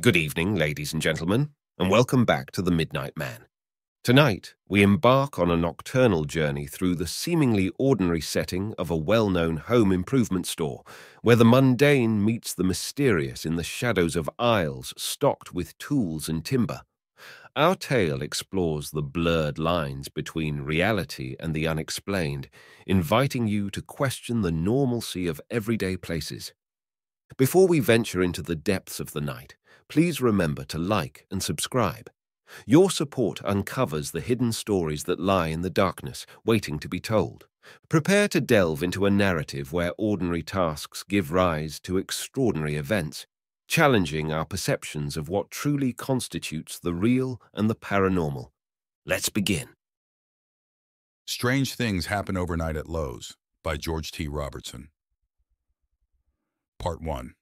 Good evening, ladies and gentlemen, and welcome back to The Midnight Man. Tonight, we embark on a nocturnal journey through the seemingly ordinary setting of a well known home improvement store, where the mundane meets the mysterious in the shadows of aisles stocked with tools and timber. Our tale explores the blurred lines between reality and the unexplained, inviting you to question the normalcy of everyday places. Before we venture into the depths of the night, please remember to like and subscribe. Your support uncovers the hidden stories that lie in the darkness, waiting to be told. Prepare to delve into a narrative where ordinary tasks give rise to extraordinary events, challenging our perceptions of what truly constitutes the real and the paranormal. Let's begin. Strange Things Happen Overnight at Lowe's by George T. Robertson. Part 1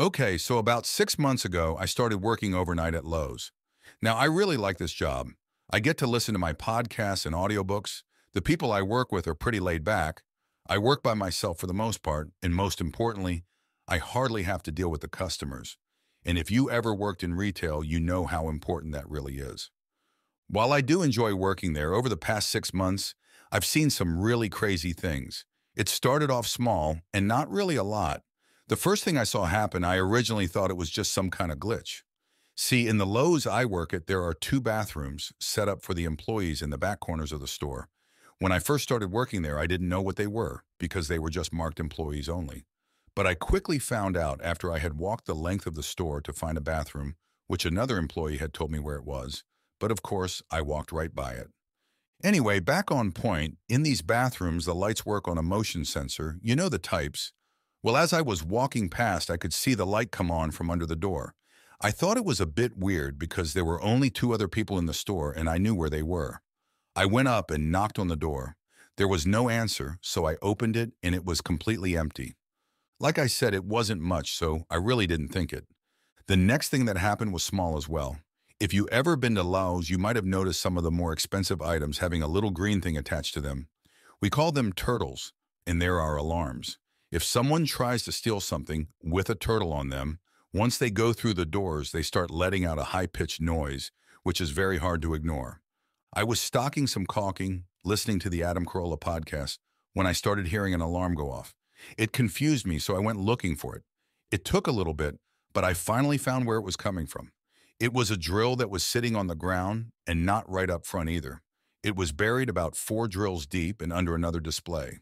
Okay, so about six months ago, I started working overnight at Lowe's. Now, I really like this job. I get to listen to my podcasts and audiobooks. The people I work with are pretty laid back. I work by myself for the most part, and most importantly, I hardly have to deal with the customers. And if you ever worked in retail, you know how important that really is. While I do enjoy working there, over the past six months, I've seen some really crazy things. It started off small and not really a lot. The first thing I saw happen, I originally thought it was just some kind of glitch. See, in the Lowe's I work at, there are two bathrooms set up for the employees in the back corners of the store. When I first started working there, I didn't know what they were because they were just marked employees only. But I quickly found out after I had walked the length of the store to find a bathroom, which another employee had told me where it was, but of course, I walked right by it. Anyway, back on point, in these bathrooms, the lights work on a motion sensor, you know the types. Well, as I was walking past, I could see the light come on from under the door. I thought it was a bit weird because there were only two other people in the store and I knew where they were. I went up and knocked on the door. There was no answer, so I opened it and it was completely empty. Like I said, it wasn't much, so I really didn't think it. The next thing that happened was small as well. If you ever been to Lowe's, you might have noticed some of the more expensive items having a little green thing attached to them. We call them turtles, and there are our alarms. If someone tries to steal something with a turtle on them, once they go through the doors, they start letting out a high-pitched noise, which is very hard to ignore. I was stocking some caulking, listening to the Adam Carolla podcast, when I started hearing an alarm go off. It confused me, so I went looking for it. It took a little bit, but I finally found where it was coming from. It was a drill that was sitting on the ground and not right up front either. It was buried about four drills deep and under another display.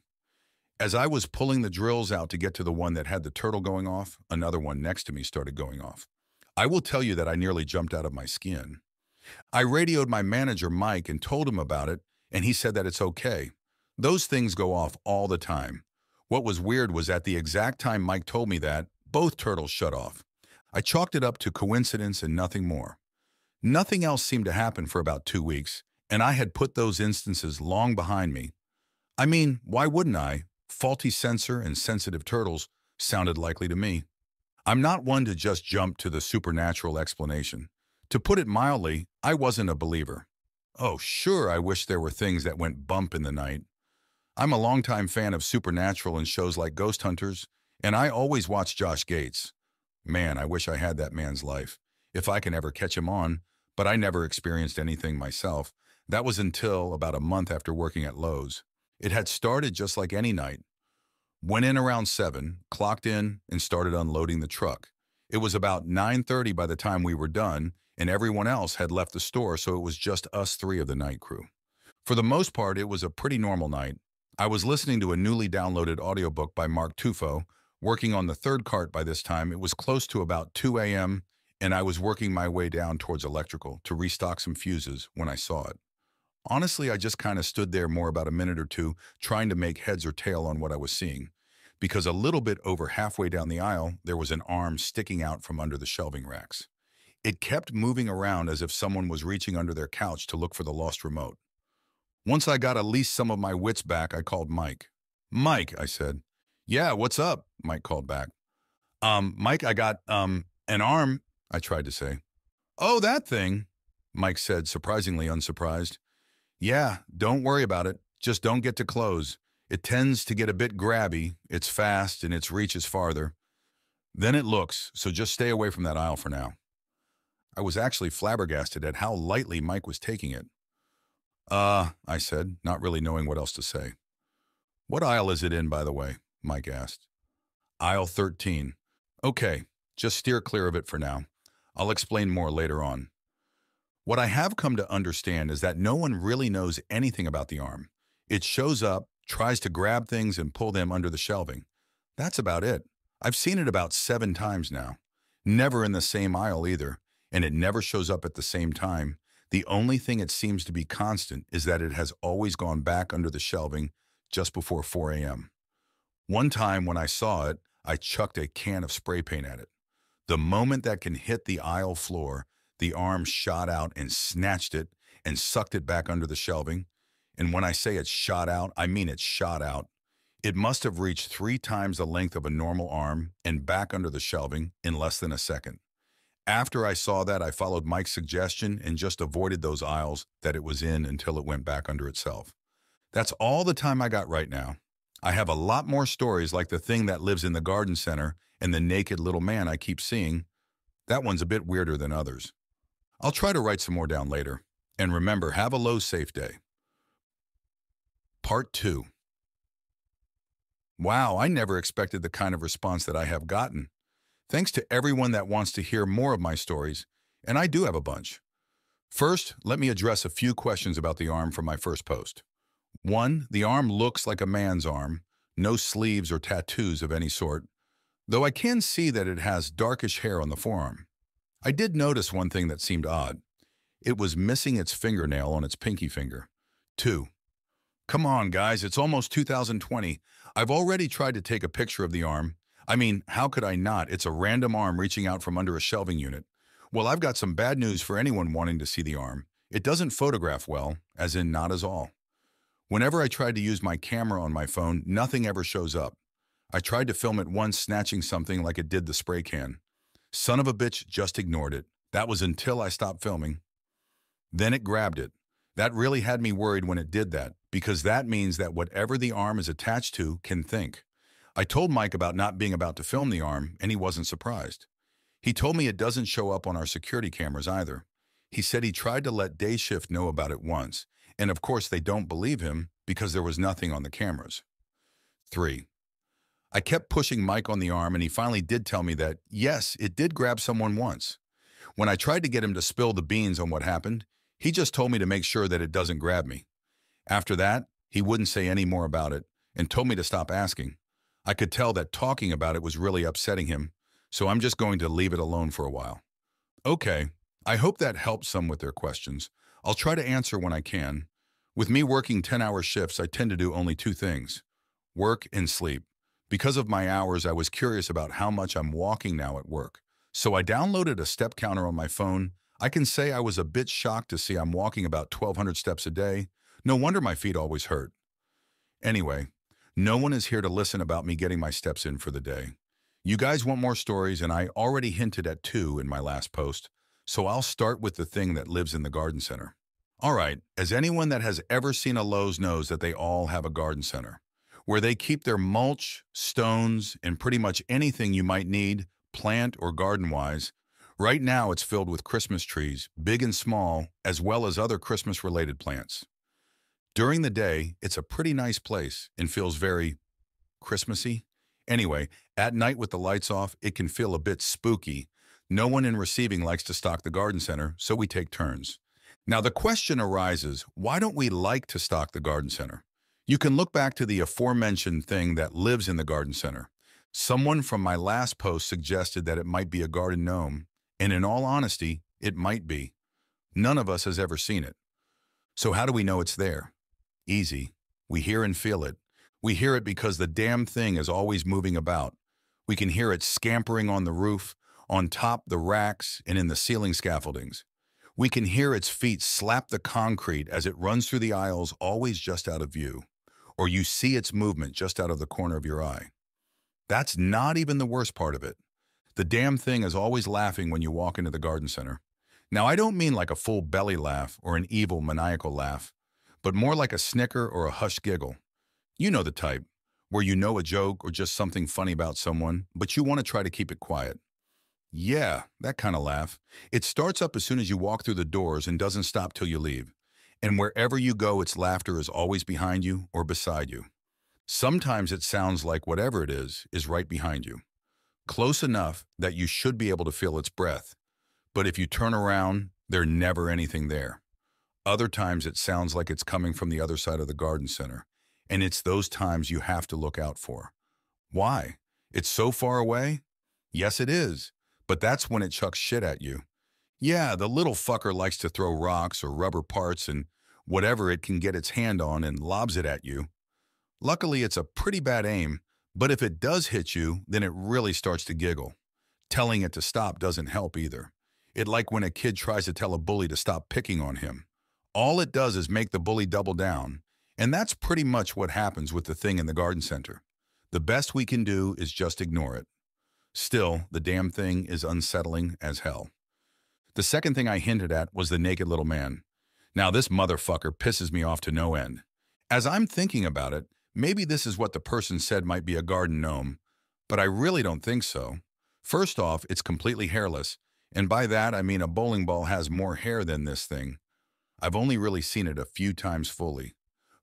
As I was pulling the drills out to get to the one that had the turtle going off, another one next to me started going off. I will tell you that I nearly jumped out of my skin. I radioed my manager, Mike, and told him about it, and he said that it's okay. Those things go off all the time. What was weird was at the exact time Mike told me that, both turtles shut off. I chalked it up to coincidence and nothing more. Nothing else seemed to happen for about two weeks, and I had put those instances long behind me. I mean, why wouldn't I? Faulty sensor and sensitive turtles sounded likely to me. I'm not one to just jump to the supernatural explanation. To put it mildly, I wasn't a believer. Oh, sure, I wish there were things that went bump in the night, I'm a longtime fan of Supernatural and shows like Ghost Hunters, and I always watch Josh Gates. Man, I wish I had that man's life, if I can ever catch him on, but I never experienced anything myself. That was until about a month after working at Lowe's. It had started just like any night. Went in around 7, clocked in, and started unloading the truck. It was about 9.30 by the time we were done, and everyone else had left the store, so it was just us three of the night crew. For the most part, it was a pretty normal night, I was listening to a newly downloaded audiobook by Mark Tufo, working on the third cart by this time. It was close to about 2 a.m., and I was working my way down towards electrical to restock some fuses when I saw it. Honestly, I just kind of stood there more about a minute or two trying to make heads or tail on what I was seeing, because a little bit over halfway down the aisle, there was an arm sticking out from under the shelving racks. It kept moving around as if someone was reaching under their couch to look for the lost remote. Once I got at least some of my wits back, I called Mike. Mike, I said. Yeah, what's up? Mike called back. Um, Mike, I got, um, an arm, I tried to say. Oh, that thing, Mike said, surprisingly unsurprised. Yeah, don't worry about it. Just don't get too close. It tends to get a bit grabby, it's fast, and its reach is farther. Then it looks, so just stay away from that aisle for now. I was actually flabbergasted at how lightly Mike was taking it. Uh, I said, not really knowing what else to say. What aisle is it in, by the way? Mike asked. Aisle 13. Okay, just steer clear of it for now. I'll explain more later on. What I have come to understand is that no one really knows anything about the arm. It shows up, tries to grab things and pull them under the shelving. That's about it. I've seen it about seven times now. Never in the same aisle either, and it never shows up at the same time. The only thing it seems to be constant is that it has always gone back under the shelving just before 4 a.m. One time when I saw it, I chucked a can of spray paint at it. The moment that can hit the aisle floor, the arm shot out and snatched it and sucked it back under the shelving. And when I say it shot out, I mean it shot out. It must have reached three times the length of a normal arm and back under the shelving in less than a second. After I saw that, I followed Mike's suggestion and just avoided those aisles that it was in until it went back under itself. That's all the time I got right now. I have a lot more stories like the thing that lives in the garden center and the naked little man I keep seeing. That one's a bit weirder than others. I'll try to write some more down later. And remember, have a Lowe's safe day. Part 2 Wow, I never expected the kind of response that I have gotten. Thanks to everyone that wants to hear more of my stories, and I do have a bunch. First, let me address a few questions about the arm from my first post. One, the arm looks like a man's arm, no sleeves or tattoos of any sort, though I can see that it has darkish hair on the forearm. I did notice one thing that seemed odd. It was missing its fingernail on its pinky finger. Two, come on guys, it's almost 2020. I've already tried to take a picture of the arm. I mean, how could I not? It's a random arm reaching out from under a shelving unit. Well, I've got some bad news for anyone wanting to see the arm. It doesn't photograph well, as in not as all. Whenever I tried to use my camera on my phone, nothing ever shows up. I tried to film it once snatching something like it did the spray can. Son of a bitch just ignored it. That was until I stopped filming. Then it grabbed it. That really had me worried when it did that, because that means that whatever the arm is attached to can think. I told Mike about not being about to film the arm, and he wasn't surprised. He told me it doesn't show up on our security cameras either. He said he tried to let Day Shift know about it once, and of course they don't believe him because there was nothing on the cameras. 3. I kept pushing Mike on the arm and he finally did tell me that, yes, it did grab someone once. When I tried to get him to spill the beans on what happened, he just told me to make sure that it doesn't grab me. After that, he wouldn't say any more about it and told me to stop asking. I could tell that talking about it was really upsetting him, so I'm just going to leave it alone for a while. Okay, I hope that helps some with their questions. I'll try to answer when I can. With me working 10-hour shifts, I tend to do only two things, work and sleep. Because of my hours, I was curious about how much I'm walking now at work. So I downloaded a step counter on my phone I can say I was a bit shocked to see I'm walking about 1,200 steps a day. No wonder my feet always hurt. Anyway, no one is here to listen about me getting my steps in for the day. You guys want more stories, and I already hinted at two in my last post, so I'll start with the thing that lives in the garden center. All right, as anyone that has ever seen a Lowe's knows that they all have a garden center, where they keep their mulch, stones, and pretty much anything you might need, plant or garden-wise, Right now, it's filled with Christmas trees, big and small, as well as other Christmas-related plants. During the day, it's a pretty nice place and feels very Christmassy. Anyway, at night with the lights off, it can feel a bit spooky. No one in receiving likes to stock the garden center, so we take turns. Now the question arises, why don't we like to stock the garden center? You can look back to the aforementioned thing that lives in the garden center. Someone from my last post suggested that it might be a garden gnome, and in all honesty, it might be. None of us has ever seen it. So how do we know it's there? Easy. We hear and feel it. We hear it because the damn thing is always moving about. We can hear it scampering on the roof, on top the racks, and in the ceiling scaffoldings. We can hear its feet slap the concrete as it runs through the aisles always just out of view, or you see its movement just out of the corner of your eye. That's not even the worst part of it. The damn thing is always laughing when you walk into the garden center. Now, I don't mean like a full belly laugh or an evil maniacal laugh, but more like a snicker or a hushed giggle. You know the type, where you know a joke or just something funny about someone, but you want to try to keep it quiet. Yeah, that kind of laugh. It starts up as soon as you walk through the doors and doesn't stop till you leave. And wherever you go, its laughter is always behind you or beside you. Sometimes it sounds like whatever it is, is right behind you. Close enough that you should be able to feel its breath. But if you turn around, there's never anything there. Other times it sounds like it's coming from the other side of the garden center. And it's those times you have to look out for. Why? It's so far away? Yes, it is. But that's when it chucks shit at you. Yeah, the little fucker likes to throw rocks or rubber parts and whatever it can get its hand on and lobs it at you. Luckily, it's a pretty bad aim, but if it does hit you, then it really starts to giggle. Telling it to stop doesn't help either. It like when a kid tries to tell a bully to stop picking on him. All it does is make the bully double down, and that's pretty much what happens with the thing in the garden center. The best we can do is just ignore it. Still, the damn thing is unsettling as hell. The second thing I hinted at was the naked little man. Now this motherfucker pisses me off to no end. As I'm thinking about it, maybe this is what the person said might be a garden gnome, but I really don't think so. First off, it's completely hairless, and by that I mean a bowling ball has more hair than this thing. I've only really seen it a few times fully.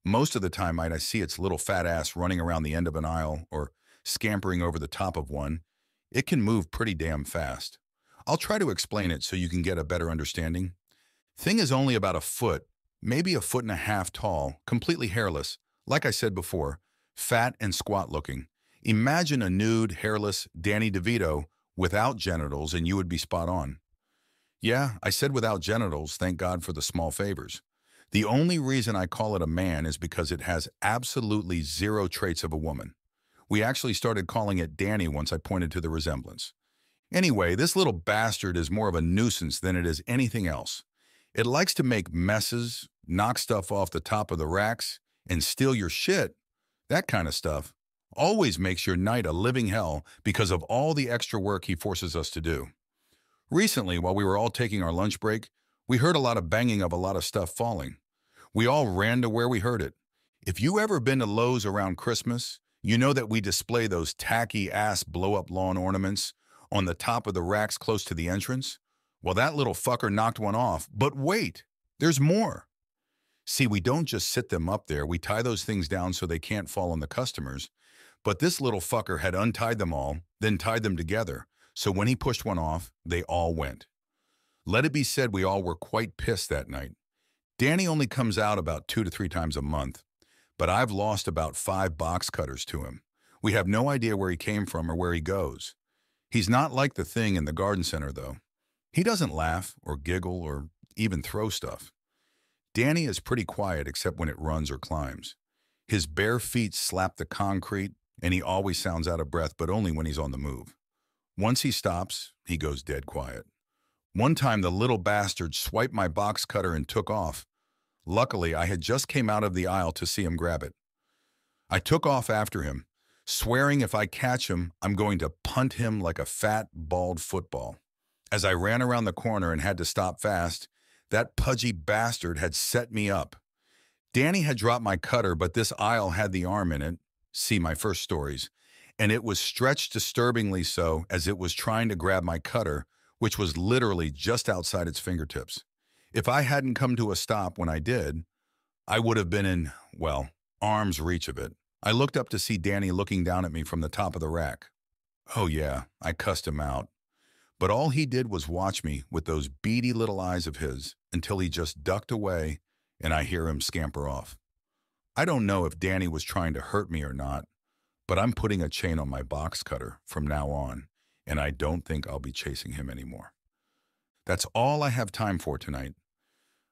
Most of the time I'd see its little fat ass running around the end of an aisle or scampering over the top of one, it can move pretty damn fast. I'll try to explain it so you can get a better understanding. Thing is only about a foot, maybe a foot and a half tall, completely hairless, like I said before, fat and squat looking. Imagine a nude, hairless Danny DeVito without genitals and you would be spot on. Yeah, I said without genitals, thank God for the small favors. The only reason I call it a man is because it has absolutely zero traits of a woman. We actually started calling it Danny once I pointed to the resemblance. Anyway, this little bastard is more of a nuisance than it is anything else. It likes to make messes, knock stuff off the top of the racks, and steal your shit. That kind of stuff. Always makes your night a living hell because of all the extra work he forces us to do. Recently, while we were all taking our lunch break, we heard a lot of banging of a lot of stuff falling. We all ran to where we heard it. If you ever been to Lowe's around Christmas, you know that we display those tacky-ass blow-up lawn ornaments on the top of the racks close to the entrance? Well, that little fucker knocked one off. But wait, there's more. See, we don't just sit them up there. We tie those things down so they can't fall on the customers. But this little fucker had untied them all, then tied them together. So when he pushed one off, they all went. Let it be said we all were quite pissed that night. Danny only comes out about two to three times a month, but I've lost about five box cutters to him. We have no idea where he came from or where he goes. He's not like the thing in the garden center, though. He doesn't laugh or giggle or even throw stuff. Danny is pretty quiet except when it runs or climbs. His bare feet slap the concrete, and he always sounds out of breath, but only when he's on the move. Once he stops, he goes dead quiet. One time the little bastard swiped my box cutter and took off, Luckily, I had just came out of the aisle to see him grab it. I took off after him, swearing if I catch him, I'm going to punt him like a fat, bald football. As I ran around the corner and had to stop fast, that pudgy bastard had set me up. Danny had dropped my cutter, but this aisle had the arm in it, see my first stories, and it was stretched disturbingly so as it was trying to grab my cutter, which was literally just outside its fingertips. If I hadn't come to a stop when I did, I would have been in, well, arm's reach of it. I looked up to see Danny looking down at me from the top of the rack. Oh yeah, I cussed him out. But all he did was watch me with those beady little eyes of his until he just ducked away and I hear him scamper off. I don't know if Danny was trying to hurt me or not, but I'm putting a chain on my box cutter from now on, and I don't think I'll be chasing him anymore. That's all I have time for tonight.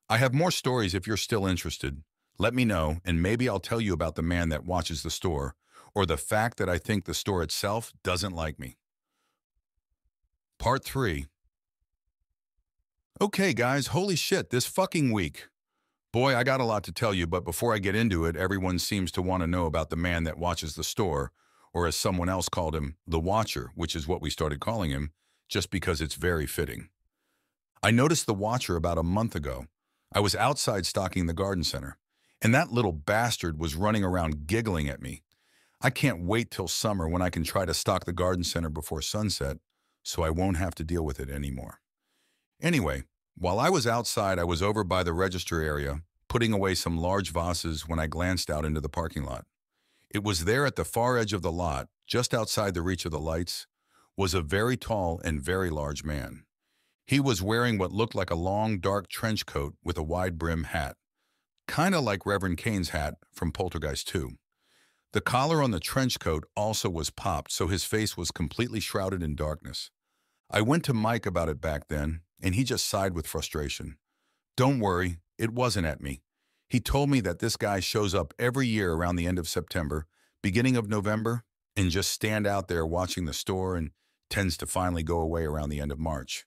I have more stories if you're still interested. Let me know, and maybe I'll tell you about the man that watches the store, or the fact that I think the store itself doesn't like me. Part 3 Okay, guys, holy shit, this fucking week. Boy, I got a lot to tell you, but before I get into it, everyone seems to want to know about the man that watches the store, or as someone else called him, the Watcher, which is what we started calling him, just because it's very fitting. I noticed the Watcher about a month ago, I was outside stocking the garden center, and that little bastard was running around giggling at me. I can't wait till summer when I can try to stock the garden center before sunset so I won't have to deal with it anymore. Anyway, while I was outside, I was over by the register area, putting away some large vases when I glanced out into the parking lot. It was there at the far edge of the lot, just outside the reach of the lights, was a very tall and very large man. He was wearing what looked like a long, dark trench coat with a wide brim hat, kind of like Reverend Kane's hat from Poltergeist 2. The collar on the trench coat also was popped, so his face was completely shrouded in darkness. I went to Mike about it back then, and he just sighed with frustration. Don't worry, it wasn't at me. He told me that this guy shows up every year around the end of September, beginning of November, and just stand out there watching the store and tends to finally go away around the end of March.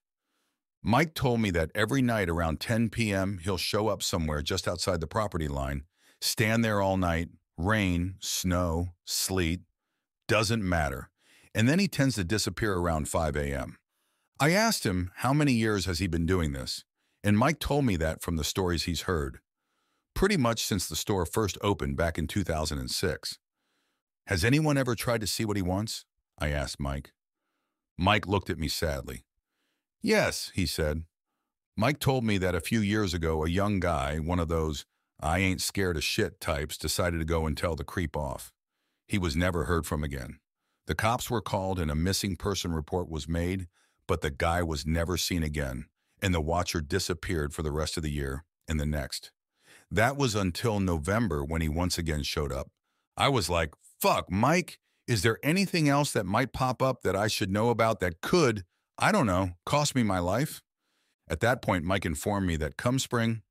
Mike told me that every night around 10 p.m., he'll show up somewhere just outside the property line, stand there all night, rain, snow, sleet, doesn't matter. And then he tends to disappear around 5 a.m. I asked him how many years has he been doing this, and Mike told me that from the stories he's heard. Pretty much since the store first opened back in 2006. Has anyone ever tried to see what he wants? I asked Mike. Mike looked at me sadly. Yes, he said. Mike told me that a few years ago, a young guy, one of those I ain't scared of shit types, decided to go and tell the creep off. He was never heard from again. The cops were called and a missing person report was made, but the guy was never seen again, and the watcher disappeared for the rest of the year and the next. That was until November when he once again showed up. I was like, fuck, Mike, is there anything else that might pop up that I should know about that could I don't know, cost me my life. At that point, Mike informed me that come spring,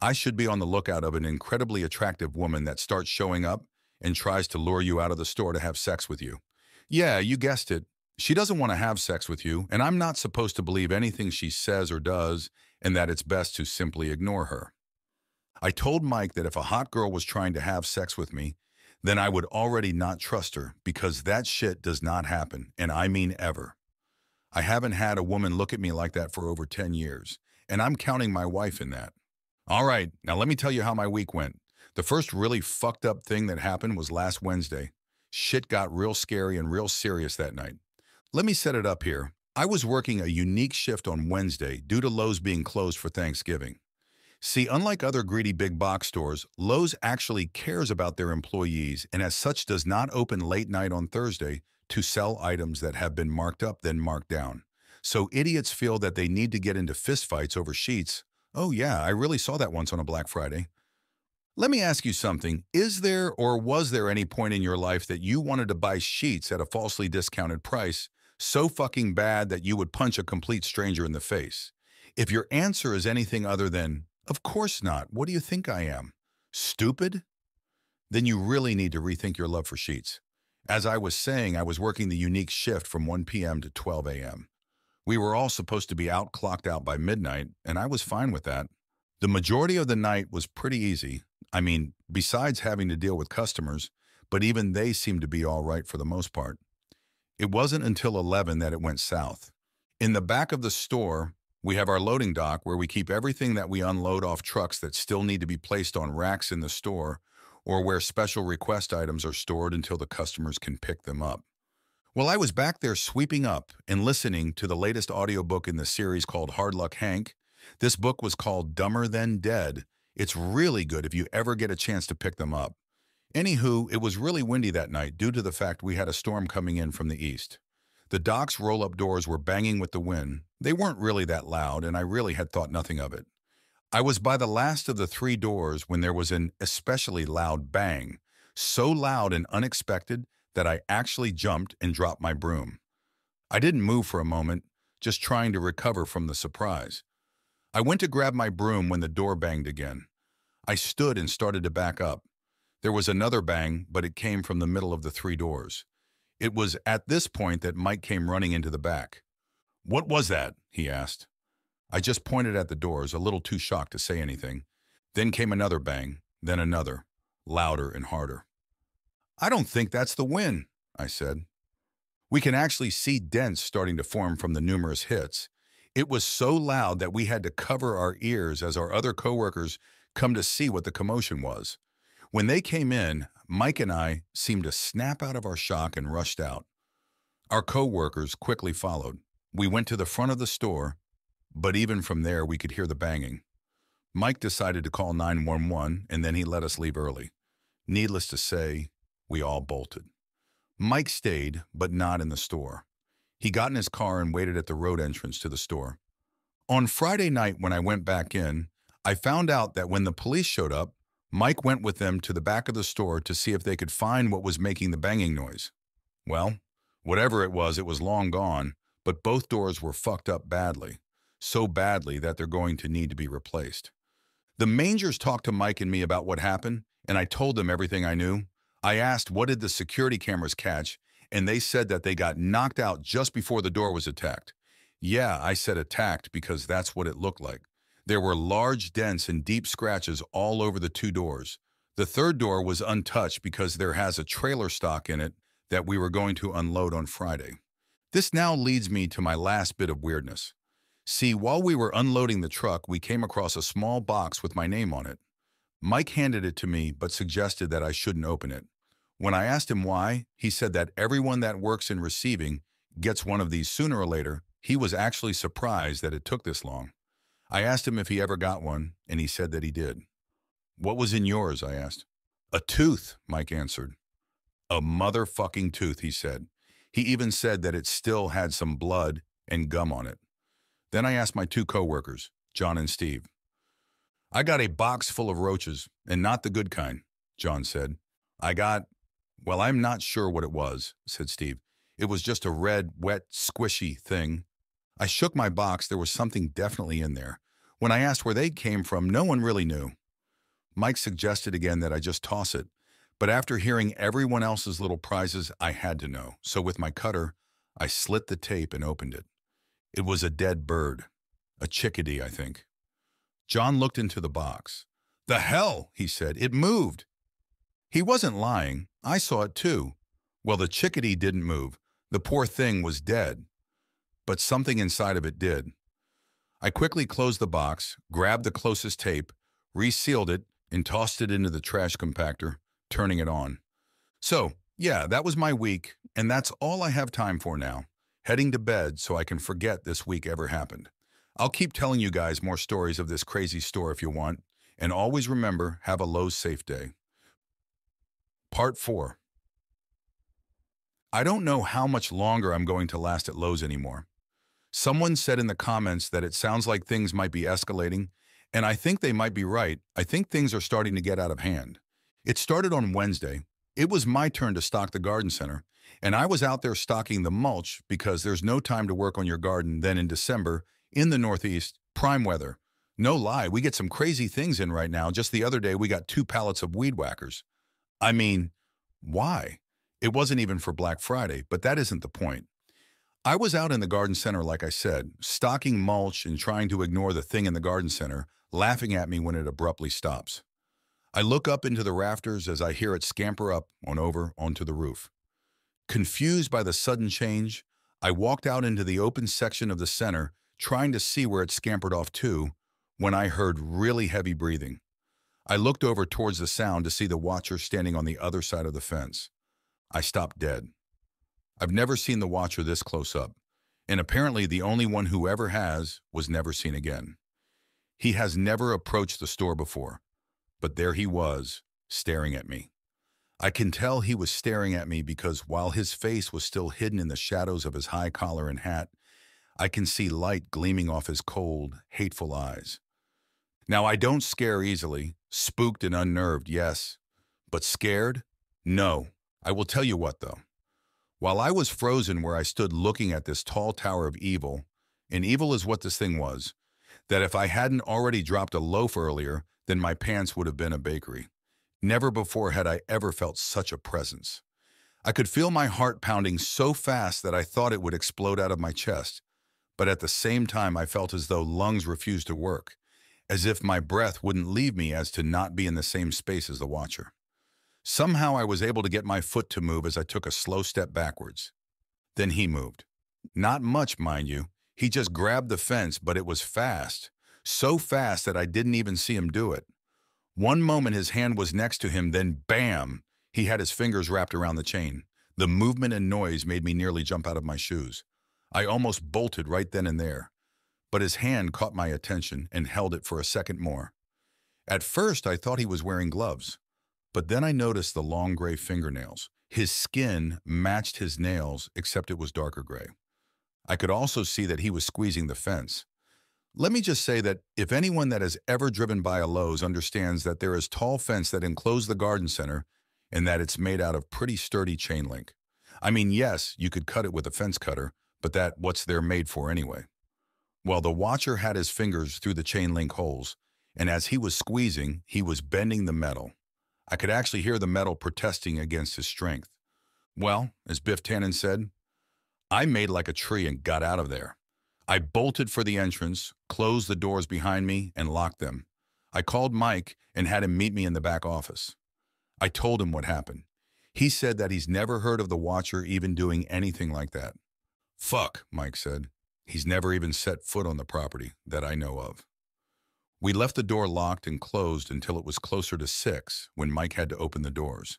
I should be on the lookout of an incredibly attractive woman that starts showing up and tries to lure you out of the store to have sex with you. Yeah, you guessed it. She doesn't want to have sex with you, and I'm not supposed to believe anything she says or does, and that it's best to simply ignore her. I told Mike that if a hot girl was trying to have sex with me, then I would already not trust her because that shit does not happen, and I mean ever. I haven't had a woman look at me like that for over 10 years, and I'm counting my wife in that. All right, now let me tell you how my week went. The first really fucked up thing that happened was last Wednesday. Shit got real scary and real serious that night. Let me set it up here. I was working a unique shift on Wednesday due to Lowe's being closed for Thanksgiving. See, unlike other greedy big box stores, Lowe's actually cares about their employees and as such does not open late night on Thursday to sell items that have been marked up then marked down. So idiots feel that they need to get into fistfights over sheets. Oh yeah, I really saw that once on a Black Friday. Let me ask you something. Is there or was there any point in your life that you wanted to buy sheets at a falsely discounted price so fucking bad that you would punch a complete stranger in the face? If your answer is anything other than, of course not, what do you think I am? Stupid? Then you really need to rethink your love for sheets. As I was saying, I was working the unique shift from 1 p.m. to 12 a.m. We were all supposed to be out clocked out by midnight, and I was fine with that. The majority of the night was pretty easy. I mean, besides having to deal with customers, but even they seemed to be all right for the most part. It wasn't until 11 that it went south. In the back of the store, we have our loading dock where we keep everything that we unload off trucks that still need to be placed on racks in the store or where special request items are stored until the customers can pick them up. Well, I was back there sweeping up and listening to the latest audiobook in the series called Hard Luck Hank. This book was called Dumber Than Dead. It's really good if you ever get a chance to pick them up. Anywho, it was really windy that night due to the fact we had a storm coming in from the east. The dock's roll-up doors were banging with the wind. They weren't really that loud, and I really had thought nothing of it. I was by the last of the three doors when there was an especially loud bang, so loud and unexpected that I actually jumped and dropped my broom. I didn't move for a moment, just trying to recover from the surprise. I went to grab my broom when the door banged again. I stood and started to back up. There was another bang, but it came from the middle of the three doors. It was at this point that Mike came running into the back. What was that? he asked. I just pointed at the doors, a little too shocked to say anything. Then came another bang, then another, louder and harder. I don't think that's the wind, I said. We can actually see dents starting to form from the numerous hits. It was so loud that we had to cover our ears as our other coworkers come to see what the commotion was. When they came in, Mike and I seemed to snap out of our shock and rushed out. Our co-workers quickly followed. We went to the front of the store, but even from there we could hear the banging. Mike decided to call 911 and then he let us leave early. Needless to say, we all bolted. Mike stayed, but not in the store. He got in his car and waited at the road entrance to the store. On Friday night when I went back in, I found out that when the police showed up, Mike went with them to the back of the store to see if they could find what was making the banging noise. Well, whatever it was, it was long gone, but both doors were fucked up badly, so badly that they're going to need to be replaced. The Mangers talked to Mike and me about what happened, and I told them everything I knew. I asked what did the security cameras catch, and they said that they got knocked out just before the door was attacked. Yeah, I said attacked because that's what it looked like. There were large dents and deep scratches all over the two doors. The third door was untouched because there has a trailer stock in it that we were going to unload on Friday. This now leads me to my last bit of weirdness. See, while we were unloading the truck, we came across a small box with my name on it. Mike handed it to me but suggested that I shouldn't open it. When I asked him why, he said that everyone that works in receiving gets one of these sooner or later he was actually surprised that it took this long. I asked him if he ever got one, and he said that he did. What was in yours? I asked. A tooth, Mike answered. A motherfucking tooth, he said. He even said that it still had some blood and gum on it. Then I asked my two coworkers, John and Steve. I got a box full of roaches, and not the good kind, John said. I got, well, I'm not sure what it was, said Steve. It was just a red, wet, squishy thing I shook my box. There was something definitely in there. When I asked where they came from, no one really knew. Mike suggested again that I just toss it, but after hearing everyone else's little prizes, I had to know. So with my cutter, I slit the tape and opened it. It was a dead bird. A chickadee, I think. John looked into the box. The hell, he said. It moved. He wasn't lying. I saw it too. Well, the chickadee didn't move. The poor thing was dead but something inside of it did. I quickly closed the box, grabbed the closest tape, resealed it, and tossed it into the trash compactor, turning it on. So, yeah, that was my week, and that's all I have time for now. Heading to bed so I can forget this week ever happened. I'll keep telling you guys more stories of this crazy store if you want, and always remember, have a Lowe's safe day. Part 4 I don't know how much longer I'm going to last at Lowe's anymore. Someone said in the comments that it sounds like things might be escalating, and I think they might be right. I think things are starting to get out of hand. It started on Wednesday. It was my turn to stock the garden center, and I was out there stocking the mulch because there's no time to work on your garden then in December in the Northeast, prime weather. No lie, we get some crazy things in right now. Just the other day, we got two pallets of weed whackers. I mean, why? It wasn't even for Black Friday, but that isn't the point. I was out in the garden center, like I said, stocking mulch and trying to ignore the thing in the garden center, laughing at me when it abruptly stops. I look up into the rafters as I hear it scamper up on over onto the roof. Confused by the sudden change, I walked out into the open section of the center, trying to see where it scampered off to, when I heard really heavy breathing. I looked over towards the sound to see the watcher standing on the other side of the fence. I stopped dead. I've never seen the Watcher this close up, and apparently the only one who ever has was never seen again. He has never approached the store before, but there he was, staring at me. I can tell he was staring at me because while his face was still hidden in the shadows of his high collar and hat, I can see light gleaming off his cold, hateful eyes. Now, I don't scare easily, spooked and unnerved, yes, but scared? No. I will tell you what, though. While I was frozen where I stood looking at this tall tower of evil, and evil is what this thing was, that if I hadn't already dropped a loaf earlier, then my pants would have been a bakery. Never before had I ever felt such a presence. I could feel my heart pounding so fast that I thought it would explode out of my chest, but at the same time I felt as though lungs refused to work, as if my breath wouldn't leave me as to not be in the same space as the watcher. Somehow I was able to get my foot to move as I took a slow step backwards. Then he moved. Not much, mind you. He just grabbed the fence, but it was fast. So fast that I didn't even see him do it. One moment his hand was next to him, then bam! He had his fingers wrapped around the chain. The movement and noise made me nearly jump out of my shoes. I almost bolted right then and there. But his hand caught my attention and held it for a second more. At first, I thought he was wearing gloves. But then I noticed the long gray fingernails. His skin matched his nails, except it was darker gray. I could also see that he was squeezing the fence. Let me just say that if anyone that has ever driven by a Lowe's understands that there is tall fence that enclose the garden center and that it's made out of pretty sturdy chain link. I mean, yes, you could cut it with a fence cutter, but that what's they're made for anyway. Well, the watcher had his fingers through the chain link holes, and as he was squeezing, he was bending the metal. I could actually hear the metal protesting against his strength. Well, as Biff Tannen said, I made like a tree and got out of there. I bolted for the entrance, closed the doors behind me, and locked them. I called Mike and had him meet me in the back office. I told him what happened. He said that he's never heard of the Watcher even doing anything like that. Fuck, Mike said. He's never even set foot on the property that I know of. We left the door locked and closed until it was closer to six when Mike had to open the doors.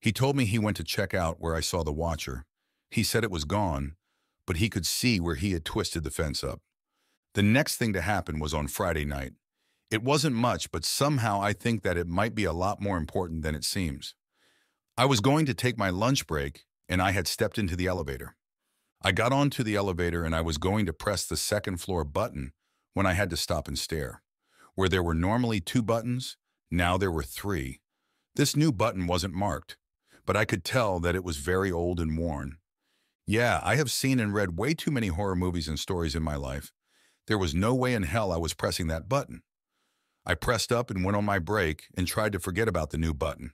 He told me he went to check out where I saw the Watcher. He said it was gone, but he could see where he had twisted the fence up. The next thing to happen was on Friday night. It wasn't much, but somehow I think that it might be a lot more important than it seems. I was going to take my lunch break, and I had stepped into the elevator. I got onto the elevator and I was going to press the second floor button when I had to stop and stare. Where there were normally two buttons, now there were three. This new button wasn't marked, but I could tell that it was very old and worn. Yeah, I have seen and read way too many horror movies and stories in my life. There was no way in hell I was pressing that button. I pressed up and went on my break and tried to forget about the new button.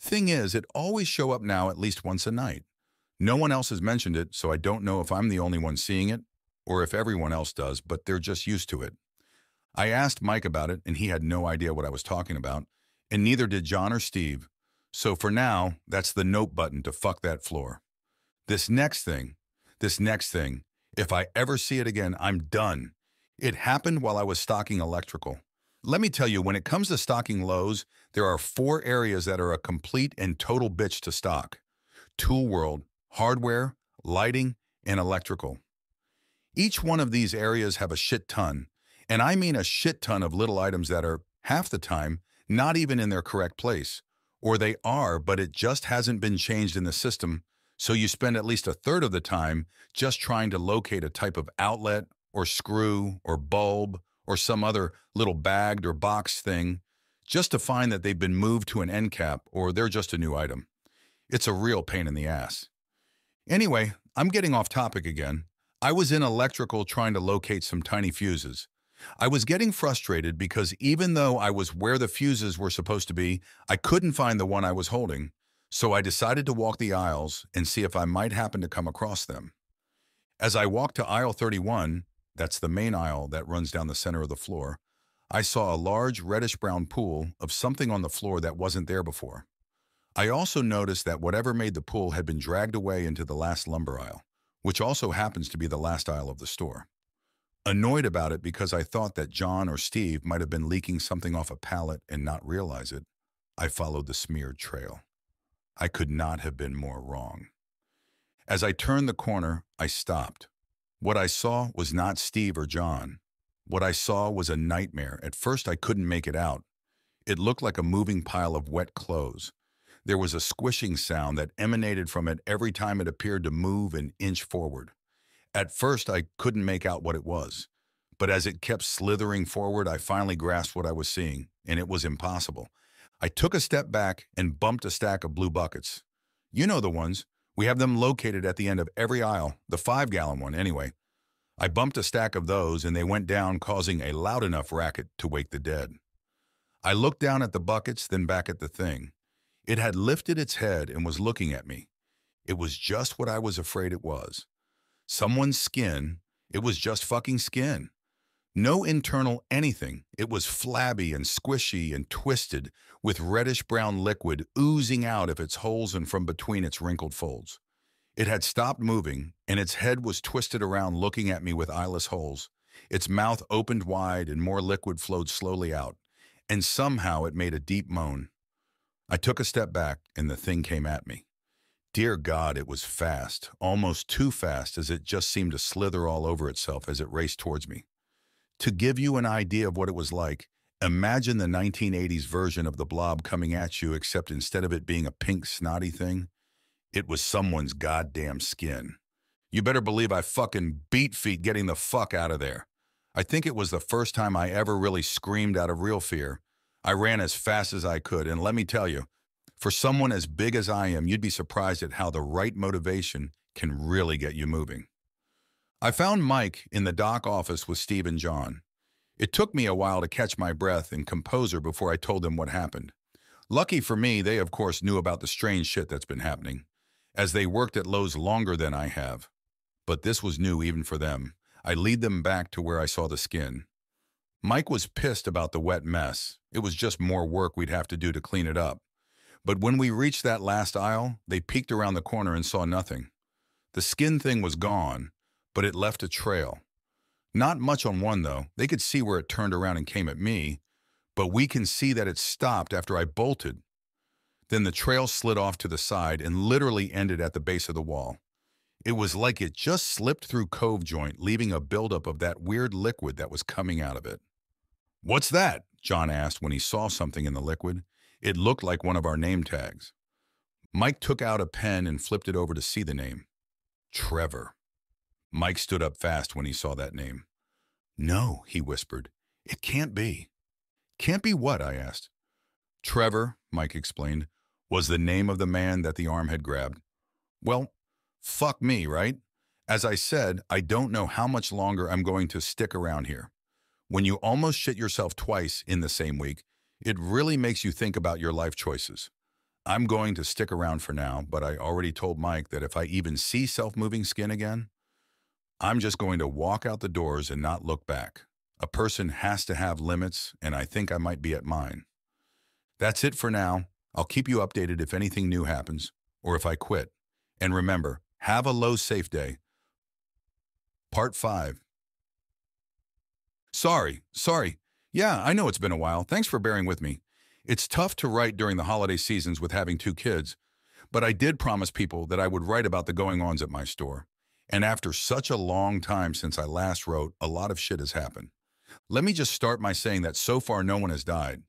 Thing is, it always show up now at least once a night. No one else has mentioned it, so I don't know if I'm the only one seeing it or if everyone else does, but they're just used to it. I asked Mike about it, and he had no idea what I was talking about, and neither did John or Steve. So for now, that's the note button to fuck that floor. This next thing, this next thing, if I ever see it again, I'm done. It happened while I was stocking electrical. Let me tell you, when it comes to stocking Lowe's, there are four areas that are a complete and total bitch to stock. Tool world, hardware, lighting, and electrical. Each one of these areas have a shit ton, and I mean a shit ton of little items that are, half the time, not even in their correct place. Or they are, but it just hasn't been changed in the system so you spend at least a third of the time just trying to locate a type of outlet or screw or bulb or some other little bagged or boxed thing just to find that they've been moved to an end cap or they're just a new item. It's a real pain in the ass. Anyway, I'm getting off topic again. I was in electrical trying to locate some tiny fuses. I was getting frustrated because even though I was where the fuses were supposed to be, I couldn't find the one I was holding, so I decided to walk the aisles and see if I might happen to come across them. As I walked to aisle 31, that's the main aisle that runs down the center of the floor, I saw a large reddish-brown pool of something on the floor that wasn't there before. I also noticed that whatever made the pool had been dragged away into the last lumber aisle, which also happens to be the last aisle of the store. Annoyed about it because I thought that John or Steve might have been leaking something off a pallet and not realize it, I followed the smeared trail. I could not have been more wrong. As I turned the corner, I stopped. What I saw was not Steve or John. What I saw was a nightmare. At first, I couldn't make it out. It looked like a moving pile of wet clothes. There was a squishing sound that emanated from it every time it appeared to move an inch forward. At first, I couldn't make out what it was. But as it kept slithering forward, I finally grasped what I was seeing, and it was impossible. I took a step back and bumped a stack of blue buckets. You know the ones. We have them located at the end of every aisle, the five-gallon one anyway. I bumped a stack of those and they went down causing a loud enough racket to wake the dead. I looked down at the buckets, then back at the thing. It had lifted its head and was looking at me. It was just what I was afraid it was. Someone's skin, it was just fucking skin. No internal anything. It was flabby and squishy and twisted, with reddish-brown liquid oozing out of its holes and from between its wrinkled folds. It had stopped moving, and its head was twisted around looking at me with eyeless holes. Its mouth opened wide and more liquid flowed slowly out, and somehow it made a deep moan. I took a step back, and the thing came at me. Dear God, it was fast, almost too fast as it just seemed to slither all over itself as it raced towards me. To give you an idea of what it was like, imagine the 1980s version of the blob coming at you except instead of it being a pink snotty thing, it was someone's goddamn skin. You better believe I fucking beat feet getting the fuck out of there. I think it was the first time I ever really screamed out of real fear. I ran as fast as I could, and let me tell you, for someone as big as I am, you'd be surprised at how the right motivation can really get you moving. I found Mike in the dock office with Steve and John. It took me a while to catch my breath and compose her before I told them what happened. Lucky for me, they of course knew about the strange shit that's been happening, as they worked at Lowe's longer than I have. But this was new even for them. I lead them back to where I saw the skin. Mike was pissed about the wet mess. It was just more work we'd have to do to clean it up. But when we reached that last aisle, they peeked around the corner and saw nothing. The skin thing was gone, but it left a trail. Not much on one, though. They could see where it turned around and came at me, but we can see that it stopped after I bolted. Then the trail slid off to the side and literally ended at the base of the wall. It was like it just slipped through Cove Joint, leaving a buildup of that weird liquid that was coming out of it. What's that? John asked when he saw something in the liquid. It looked like one of our name tags. Mike took out a pen and flipped it over to see the name. Trevor. Mike stood up fast when he saw that name. No, he whispered. It can't be. Can't be what? I asked. Trevor, Mike explained, was the name of the man that the arm had grabbed. Well, fuck me, right? As I said, I don't know how much longer I'm going to stick around here. When you almost shit yourself twice in the same week, it really makes you think about your life choices. I'm going to stick around for now, but I already told Mike that if I even see self-moving skin again, I'm just going to walk out the doors and not look back. A person has to have limits, and I think I might be at mine. That's it for now. I'll keep you updated if anything new happens, or if I quit. And remember, have a low safe day. Part 5 Sorry, sorry. Yeah, I know it's been a while. Thanks for bearing with me. It's tough to write during the holiday seasons with having two kids, but I did promise people that I would write about the going-ons at my store. And after such a long time since I last wrote, a lot of shit has happened. Let me just start by saying that so far no one has died.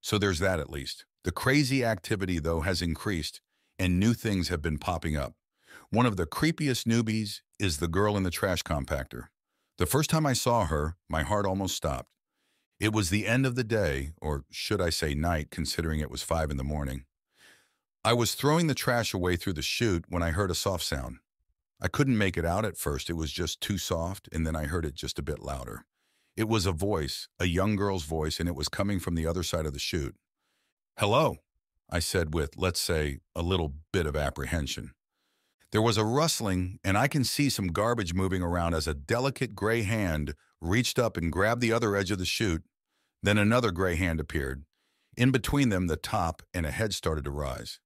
So there's that at least. The crazy activity, though, has increased, and new things have been popping up. One of the creepiest newbies is the girl in the trash compactor. The first time I saw her, my heart almost stopped. It was the end of the day, or should I say night, considering it was five in the morning. I was throwing the trash away through the chute when I heard a soft sound. I couldn't make it out at first. It was just too soft, and then I heard it just a bit louder. It was a voice, a young girl's voice, and it was coming from the other side of the chute. Hello, I said with, let's say, a little bit of apprehension. There was a rustling, and I can see some garbage moving around as a delicate gray hand reached up and grabbed the other edge of the chute. Then another gray hand appeared. In between them, the top and a head started to rise.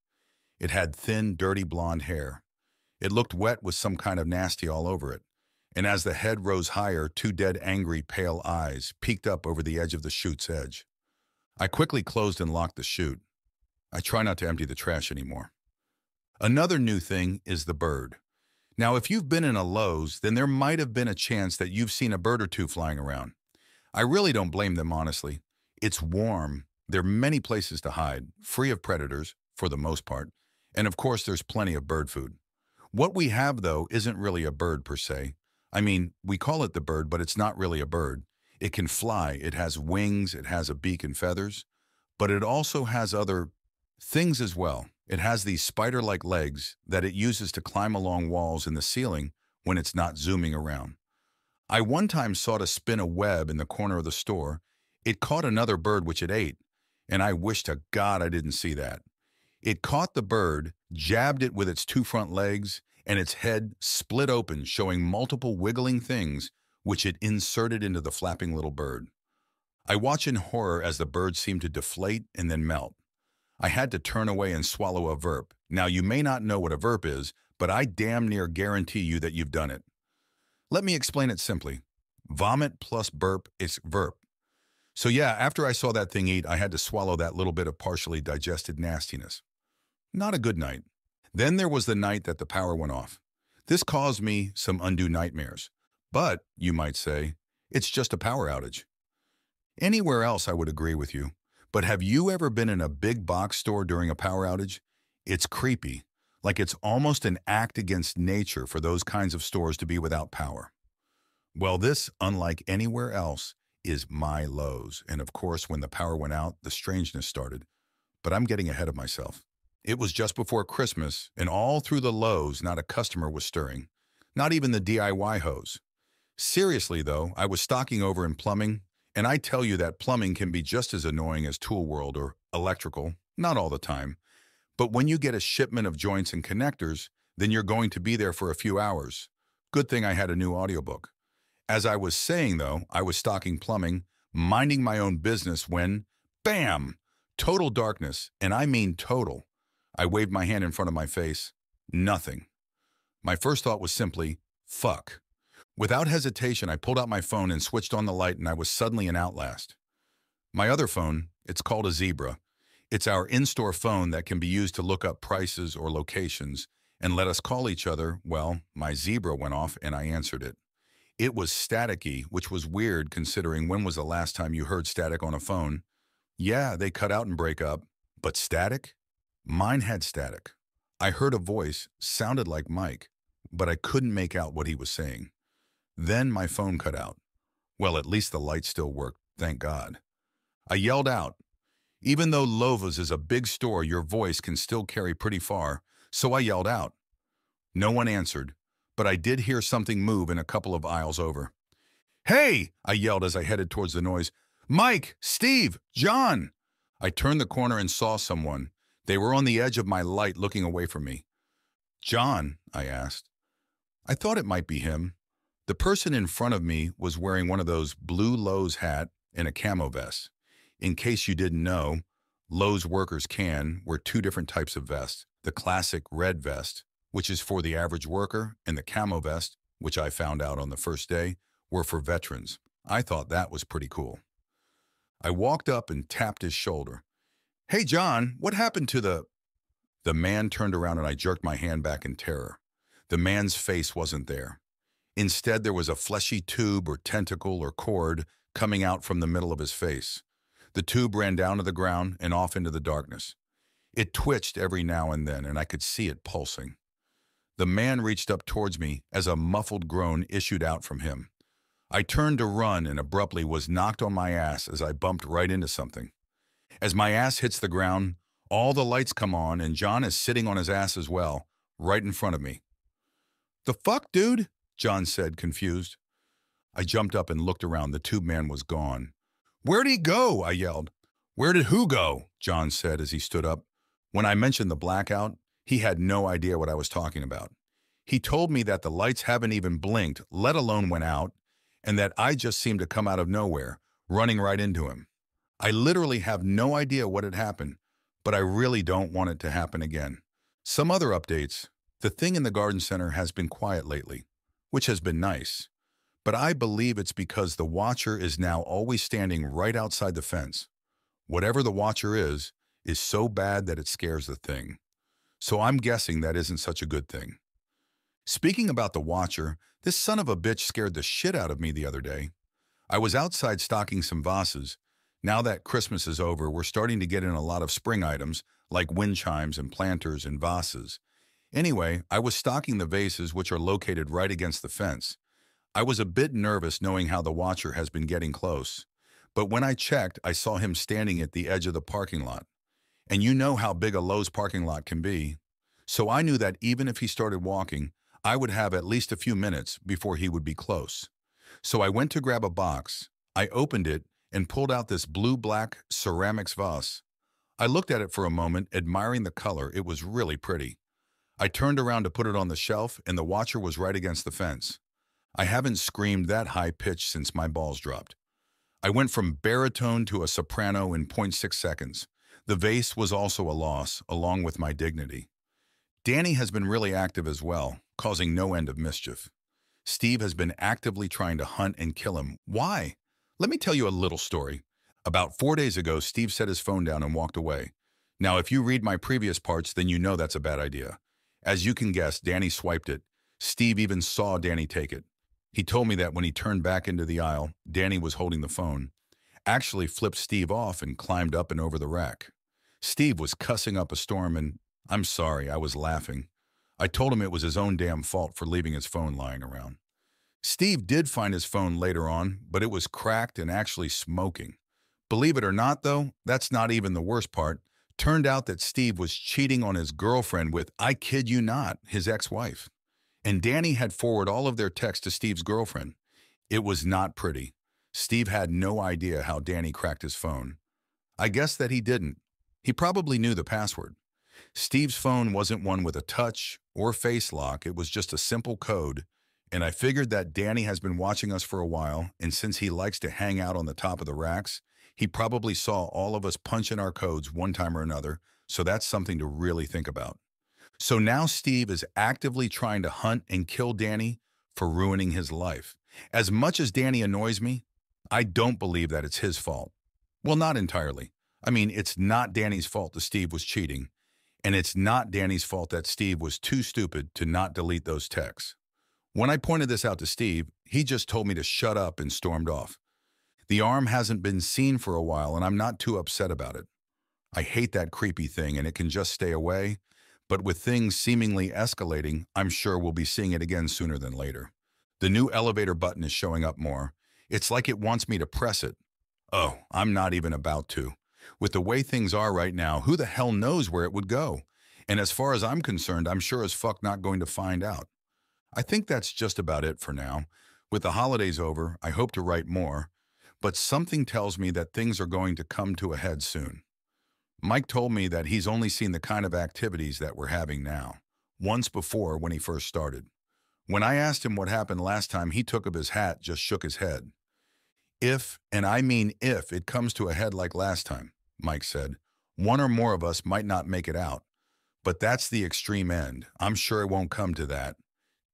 It had thin, dirty blonde hair. It looked wet with some kind of nasty all over it. And as the head rose higher, two dead, angry, pale eyes peeked up over the edge of the chute's edge. I quickly closed and locked the chute. I try not to empty the trash anymore. Another new thing is the bird. Now, if you've been in a Lowe's, then there might have been a chance that you've seen a bird or two flying around. I really don't blame them, honestly. It's warm. There are many places to hide, free of predators, for the most part. And of course, there's plenty of bird food. What we have, though, isn't really a bird per se. I mean, we call it the bird, but it's not really a bird. It can fly, it has wings, it has a beak and feathers, but it also has other things as well. It has these spider-like legs that it uses to climb along walls in the ceiling when it's not zooming around. I one time saw it spin a web in the corner of the store. It caught another bird which it ate, and I wish to God I didn't see that. It caught the bird, jabbed it with its two front legs, and its head split open, showing multiple wiggling things which it inserted into the flapping little bird. I watch in horror as the bird seemed to deflate and then melt. I had to turn away and swallow a verp. Now, you may not know what a verp is, but I damn near guarantee you that you've done it. Let me explain it simply. Vomit plus burp is verp. So yeah, after I saw that thing eat, I had to swallow that little bit of partially digested nastiness. Not a good night. Then there was the night that the power went off. This caused me some undue nightmares. But, you might say, it's just a power outage. Anywhere else I would agree with you. But have you ever been in a big box store during a power outage? It's creepy, like it's almost an act against nature for those kinds of stores to be without power. Well, this, unlike anywhere else, is my Lowe's. And of course, when the power went out, the strangeness started. But I'm getting ahead of myself. It was just before Christmas, and all through the Lowe's, not a customer was stirring. Not even the DIY hose. Seriously, though, I was stocking over in plumbing, and I tell you that plumbing can be just as annoying as tool world or electrical, not all the time. But when you get a shipment of joints and connectors, then you're going to be there for a few hours. Good thing I had a new audiobook. As I was saying, though, I was stocking plumbing, minding my own business when, bam, total darkness, and I mean total. I waved my hand in front of my face. Nothing. My first thought was simply, fuck. Without hesitation, I pulled out my phone and switched on the light and I was suddenly in Outlast. My other phone, it's called a Zebra. It's our in-store phone that can be used to look up prices or locations and let us call each other. Well, my Zebra went off and I answered it. It was staticky, which was weird considering when was the last time you heard static on a phone. Yeah, they cut out and break up, but static? Mine had static. I heard a voice, sounded like Mike, but I couldn't make out what he was saying. Then my phone cut out. Well, at least the light still worked, thank God. I yelled out. Even though Lowe's is a big store, your voice can still carry pretty far, so I yelled out. No one answered, but I did hear something move in a couple of aisles over. Hey! I yelled as I headed towards the noise. Mike! Steve! John! I turned the corner and saw someone. They were on the edge of my light looking away from me. John, I asked. I thought it might be him. The person in front of me was wearing one of those blue Lowe's hat and a camo vest. In case you didn't know, Lowe's workers can wear two different types of vests. The classic red vest, which is for the average worker, and the camo vest, which I found out on the first day, were for veterans. I thought that was pretty cool. I walked up and tapped his shoulder. Hey, John, what happened to the... The man turned around and I jerked my hand back in terror. The man's face wasn't there. Instead, there was a fleshy tube or tentacle or cord coming out from the middle of his face. The tube ran down to the ground and off into the darkness. It twitched every now and then, and I could see it pulsing. The man reached up towards me as a muffled groan issued out from him. I turned to run and abruptly was knocked on my ass as I bumped right into something. As my ass hits the ground, all the lights come on and John is sitting on his ass as well, right in front of me. The fuck, dude? John said, confused. I jumped up and looked around. The tube man was gone. Where'd he go? I yelled. Where did who go? John said as he stood up. When I mentioned the blackout, he had no idea what I was talking about. He told me that the lights haven't even blinked, let alone went out, and that I just seemed to come out of nowhere, running right into him. I literally have no idea what had happened, but I really don't want it to happen again. Some other updates. The thing in the garden center has been quiet lately, which has been nice. But I believe it's because the watcher is now always standing right outside the fence. Whatever the watcher is, is so bad that it scares the thing. So I'm guessing that isn't such a good thing. Speaking about the watcher, this son of a bitch scared the shit out of me the other day. I was outside stocking some vases, now that Christmas is over, we're starting to get in a lot of spring items like wind chimes and planters and vases. Anyway, I was stocking the vases which are located right against the fence. I was a bit nervous knowing how the watcher has been getting close. But when I checked, I saw him standing at the edge of the parking lot. And you know how big a Lowe's parking lot can be. So I knew that even if he started walking, I would have at least a few minutes before he would be close. So I went to grab a box. I opened it and pulled out this blue-black ceramics vase. I looked at it for a moment, admiring the color. It was really pretty. I turned around to put it on the shelf, and the watcher was right against the fence. I haven't screamed that high pitch since my balls dropped. I went from baritone to a soprano in 0.6 seconds. The vase was also a loss, along with my dignity. Danny has been really active as well, causing no end of mischief. Steve has been actively trying to hunt and kill him. Why? Let me tell you a little story. About four days ago, Steve set his phone down and walked away. Now, if you read my previous parts, then you know that's a bad idea. As you can guess, Danny swiped it. Steve even saw Danny take it. He told me that when he turned back into the aisle, Danny was holding the phone. Actually flipped Steve off and climbed up and over the rack. Steve was cussing up a storm and, I'm sorry, I was laughing. I told him it was his own damn fault for leaving his phone lying around. Steve did find his phone later on, but it was cracked and actually smoking. Believe it or not, though, that's not even the worst part. Turned out that Steve was cheating on his girlfriend with, I kid you not, his ex-wife. And Danny had forwarded all of their texts to Steve's girlfriend. It was not pretty. Steve had no idea how Danny cracked his phone. I guess that he didn't. He probably knew the password. Steve's phone wasn't one with a touch or face lock. It was just a simple code. And I figured that Danny has been watching us for a while, and since he likes to hang out on the top of the racks, he probably saw all of us punch in our codes one time or another, so that's something to really think about. So now Steve is actively trying to hunt and kill Danny for ruining his life. As much as Danny annoys me, I don't believe that it's his fault. Well, not entirely. I mean, it's not Danny's fault that Steve was cheating, and it's not Danny's fault that Steve was too stupid to not delete those texts. When I pointed this out to Steve, he just told me to shut up and stormed off. The arm hasn't been seen for a while, and I'm not too upset about it. I hate that creepy thing, and it can just stay away. But with things seemingly escalating, I'm sure we'll be seeing it again sooner than later. The new elevator button is showing up more. It's like it wants me to press it. Oh, I'm not even about to. With the way things are right now, who the hell knows where it would go? And as far as I'm concerned, I'm sure as fuck not going to find out. I think that's just about it for now. With the holidays over, I hope to write more, but something tells me that things are going to come to a head soon. Mike told me that he's only seen the kind of activities that we're having now, once before when he first started. When I asked him what happened last time, he took up his hat, just shook his head. If, and I mean if, it comes to a head like last time, Mike said, one or more of us might not make it out. But that's the extreme end. I'm sure it won't come to that.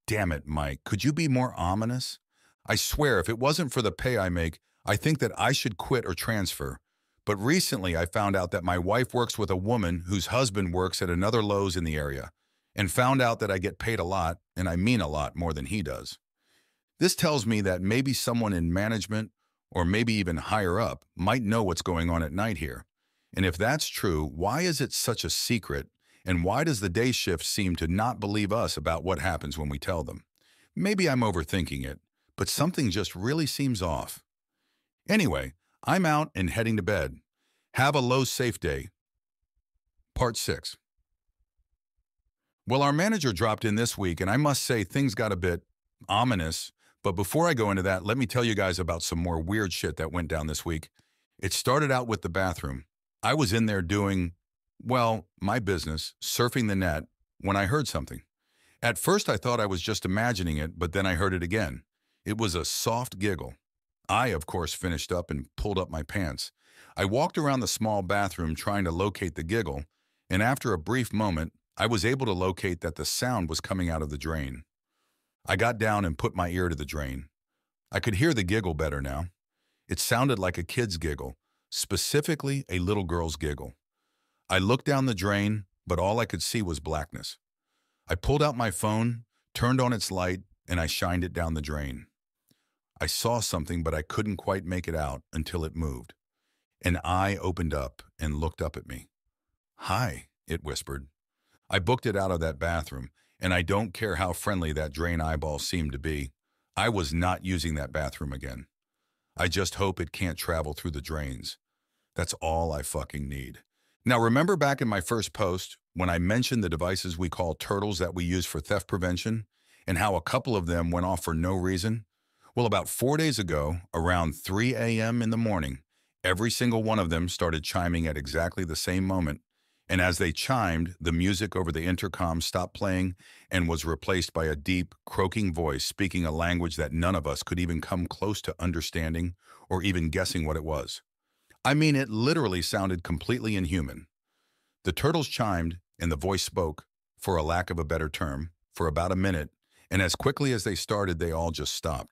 Damn it, Mike, could you be more ominous? I swear, if it wasn't for the pay I make, I think that I should quit or transfer. But recently I found out that my wife works with a woman whose husband works at another Lowe's in the area and found out that I get paid a lot, and I mean a lot more than he does. This tells me that maybe someone in management or maybe even higher up might know what's going on at night here. And if that's true, why is it such a secret and why does the day shift seem to not believe us about what happens when we tell them? Maybe I'm overthinking it, but something just really seems off. Anyway, I'm out and heading to bed. Have a low safe day. Part 6 Well, our manager dropped in this week, and I must say things got a bit ominous. But before I go into that, let me tell you guys about some more weird shit that went down this week. It started out with the bathroom. I was in there doing, well, my business, surfing the net, when I heard something. At first, I thought I was just imagining it, but then I heard it again. It was a soft giggle. I, of course, finished up and pulled up my pants. I walked around the small bathroom trying to locate the giggle, and after a brief moment, I was able to locate that the sound was coming out of the drain. I got down and put my ear to the drain. I could hear the giggle better now. It sounded like a kid's giggle, specifically a little girl's giggle. I looked down the drain, but all I could see was blackness. I pulled out my phone, turned on its light, and I shined it down the drain. I saw something, but I couldn't quite make it out until it moved. An eye opened up and looked up at me. Hi, it whispered. I booked it out of that bathroom, and I don't care how friendly that drain eyeball seemed to be. I was not using that bathroom again. I just hope it can't travel through the drains. That's all I fucking need. Now, remember back in my first post when I mentioned the devices we call turtles that we use for theft prevention and how a couple of them went off for no reason? Well, about four days ago, around 3 a.m. in the morning, every single one of them started chiming at exactly the same moment. And as they chimed, the music over the intercom stopped playing and was replaced by a deep, croaking voice speaking a language that none of us could even come close to understanding or even guessing what it was. I mean, it literally sounded completely inhuman. The turtles chimed, and the voice spoke, for a lack of a better term, for about a minute, and as quickly as they started, they all just stopped.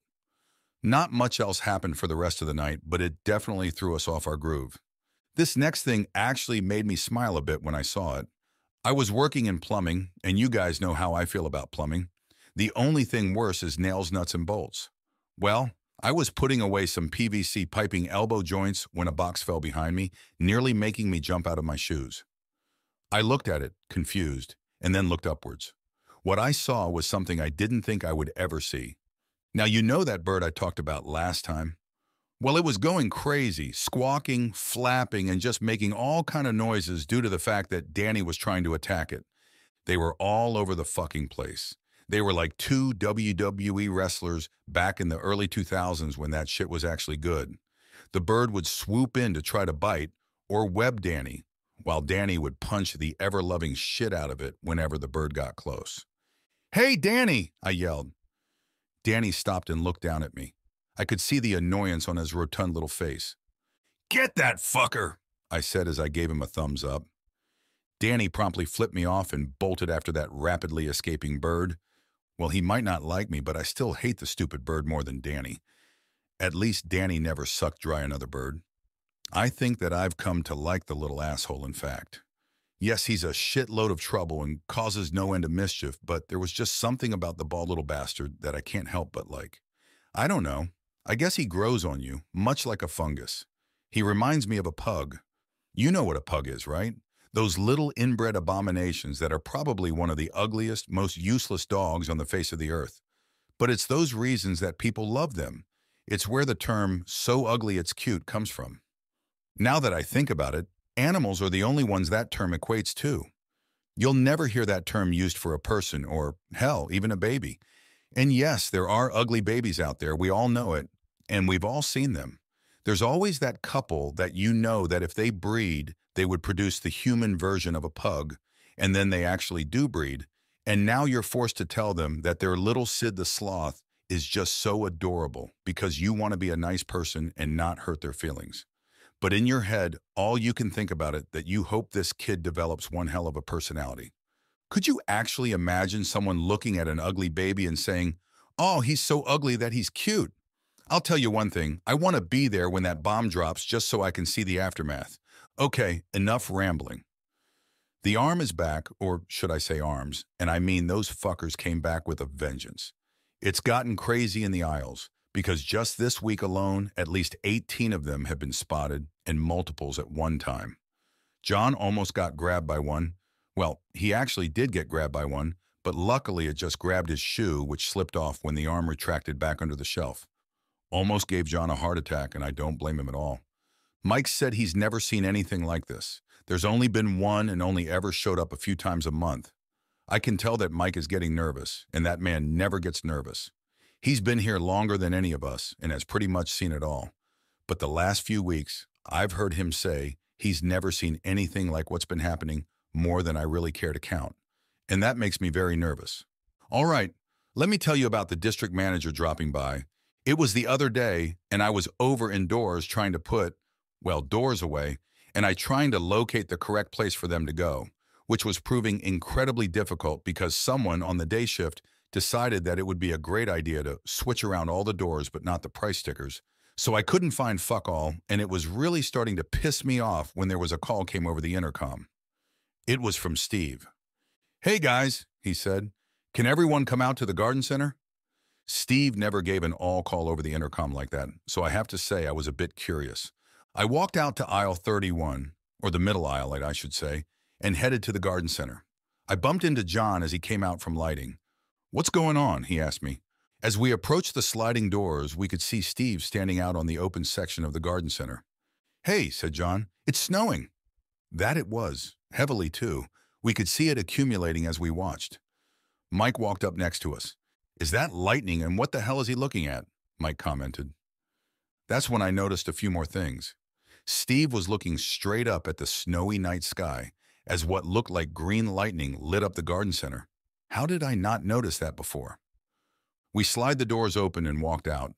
Not much else happened for the rest of the night, but it definitely threw us off our groove. This next thing actually made me smile a bit when I saw it. I was working in plumbing, and you guys know how I feel about plumbing. The only thing worse is nails, nuts, and bolts. Well, I was putting away some PVC piping elbow joints when a box fell behind me, nearly making me jump out of my shoes. I looked at it, confused, and then looked upwards. What I saw was something I didn't think I would ever see. Now, you know that bird I talked about last time? Well, it was going crazy, squawking, flapping, and just making all kind of noises due to the fact that Danny was trying to attack it. They were all over the fucking place. They were like two WWE wrestlers back in the early 2000s when that shit was actually good. The bird would swoop in to try to bite or web Danny, while Danny would punch the ever-loving shit out of it whenever the bird got close. Hey, Danny, I yelled. Danny stopped and looked down at me. I could see the annoyance on his rotund little face. Get that fucker, I said as I gave him a thumbs up. Danny promptly flipped me off and bolted after that rapidly escaping bird. Well, he might not like me, but I still hate the stupid bird more than Danny. At least Danny never sucked dry another bird. I think that I've come to like the little asshole, in fact. Yes, he's a shitload of trouble and causes no end of mischief, but there was just something about the bald little bastard that I can't help but like. I don't know. I guess he grows on you, much like a fungus. He reminds me of a pug. You know what a pug is, right? Those little inbred abominations that are probably one of the ugliest, most useless dogs on the face of the earth. But it's those reasons that people love them. It's where the term, so ugly it's cute, comes from. Now that I think about it, animals are the only ones that term equates to. You'll never hear that term used for a person or, hell, even a baby. And yes, there are ugly babies out there. We all know it, and we've all seen them. There's always that couple that you know that if they breed, they would produce the human version of a pug, and then they actually do breed, and now you're forced to tell them that their little Sid the Sloth is just so adorable because you want to be a nice person and not hurt their feelings. But in your head, all you can think about it that you hope this kid develops one hell of a personality. Could you actually imagine someone looking at an ugly baby and saying, oh, he's so ugly that he's cute? I'll tell you one thing, I want to be there when that bomb drops just so I can see the aftermath. Okay, enough rambling. The arm is back, or should I say arms, and I mean those fuckers came back with a vengeance. It's gotten crazy in the aisles, because just this week alone, at least 18 of them have been spotted, and multiples at one time. John almost got grabbed by one. Well, he actually did get grabbed by one, but luckily it just grabbed his shoe, which slipped off when the arm retracted back under the shelf. Almost gave John a heart attack, and I don't blame him at all. Mike said he's never seen anything like this. There's only been one and only ever showed up a few times a month. I can tell that Mike is getting nervous, and that man never gets nervous. He's been here longer than any of us and has pretty much seen it all. But the last few weeks, I've heard him say he's never seen anything like what's been happening more than I really care to count. And that makes me very nervous. All right, let me tell you about the district manager dropping by. It was the other day, and I was over indoors trying to put well, doors away, and I trying to locate the correct place for them to go, which was proving incredibly difficult because someone on the day shift decided that it would be a great idea to switch around all the doors but not the price stickers. So I couldn't find fuck all, and it was really starting to piss me off when there was a call came over the intercom. It was from Steve. Hey guys, he said, can everyone come out to the garden center? Steve never gave an all call over the intercom like that, so I have to say I was a bit curious. I walked out to aisle 31, or the middle aisle, I should say, and headed to the garden center. I bumped into John as he came out from lighting. What's going on? he asked me. As we approached the sliding doors, we could see Steve standing out on the open section of the garden center. Hey, said John, it's snowing. That it was, heavily too. We could see it accumulating as we watched. Mike walked up next to us. Is that lightning and what the hell is he looking at? Mike commented. That's when I noticed a few more things. Steve was looking straight up at the snowy night sky as what looked like green lightning lit up the garden center. How did I not notice that before? We slide the doors open and walked out.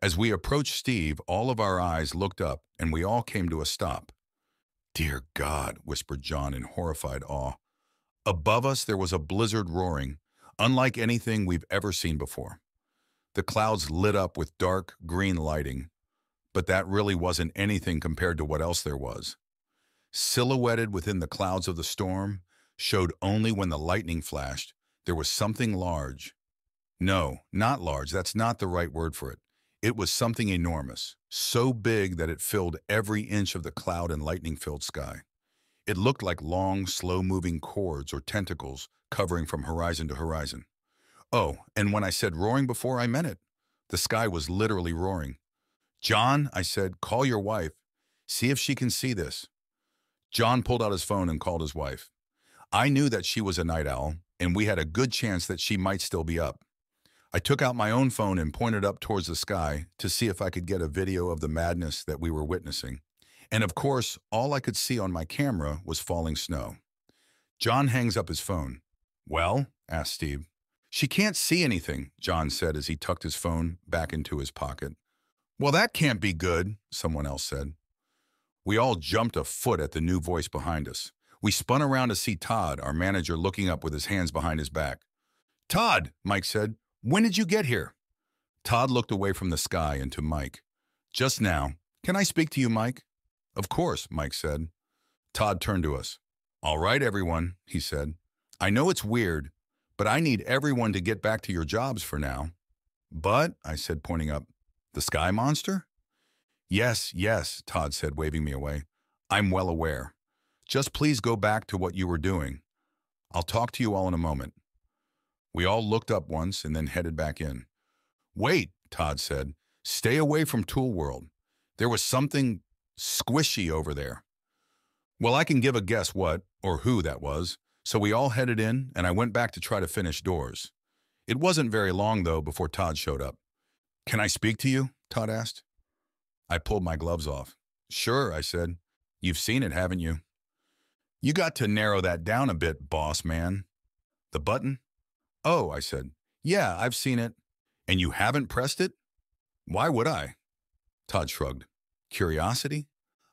As we approached Steve, all of our eyes looked up and we all came to a stop. Dear God, whispered John in horrified awe. Above us there was a blizzard roaring, unlike anything we've ever seen before. The clouds lit up with dark green lighting, but that really wasn't anything compared to what else there was. Silhouetted within the clouds of the storm, showed only when the lightning flashed, there was something large. No, not large, that's not the right word for it. It was something enormous, so big that it filled every inch of the cloud and lightning-filled sky. It looked like long, slow-moving cords or tentacles covering from horizon to horizon. Oh, and when I said roaring before, I meant it. The sky was literally roaring. John, I said, call your wife. See if she can see this. John pulled out his phone and called his wife. I knew that she was a night owl, and we had a good chance that she might still be up. I took out my own phone and pointed up towards the sky to see if I could get a video of the madness that we were witnessing. And of course, all I could see on my camera was falling snow. John hangs up his phone. Well, asked Steve. She can't see anything, John said as he tucked his phone back into his pocket. Well, that can't be good, someone else said. We all jumped a foot at the new voice behind us. We spun around to see Todd, our manager, looking up with his hands behind his back. Todd, Mike said, when did you get here? Todd looked away from the sky and to Mike. Just now. Can I speak to you, Mike? Of course, Mike said. Todd turned to us. All right, everyone, he said. I know it's weird, but I need everyone to get back to your jobs for now. But, I said, pointing up, the sky monster? Yes, yes, Todd said, waving me away. I'm well aware. Just please go back to what you were doing. I'll talk to you all in a moment. We all looked up once and then headed back in. Wait, Todd said. Stay away from Tool World. There was something squishy over there. Well, I can give a guess what, or who that was, so we all headed in, and I went back to try to finish doors. It wasn't very long, though, before Todd showed up. Can I speak to you? Todd asked. I pulled my gloves off. Sure, I said. You've seen it, haven't you? You got to narrow that down a bit, boss man. The button? Oh, I said. Yeah, I've seen it. And you haven't pressed it? Why would I? Todd shrugged. Curiosity?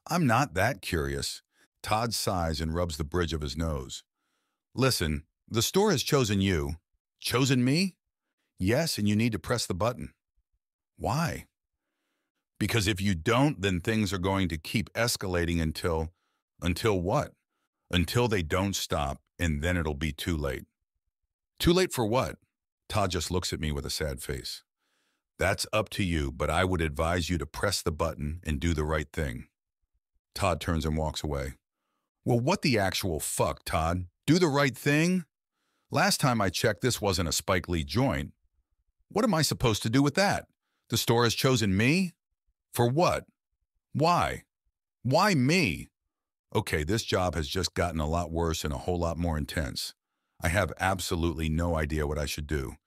I'm not that curious. Todd sighs and rubs the bridge of his nose. Listen, the store has chosen you. Chosen me? Yes, and you need to press the button. Why? Because if you don't, then things are going to keep escalating until, until what? Until they don't stop, and then it'll be too late. Too late for what? Todd just looks at me with a sad face. That's up to you, but I would advise you to press the button and do the right thing. Todd turns and walks away. Well, what the actual fuck, Todd? Do the right thing? Last time I checked, this wasn't a Spike Lee joint. What am I supposed to do with that? The store has chosen me? For what? Why? Why me? Okay, this job has just gotten a lot worse and a whole lot more intense. I have absolutely no idea what I should do.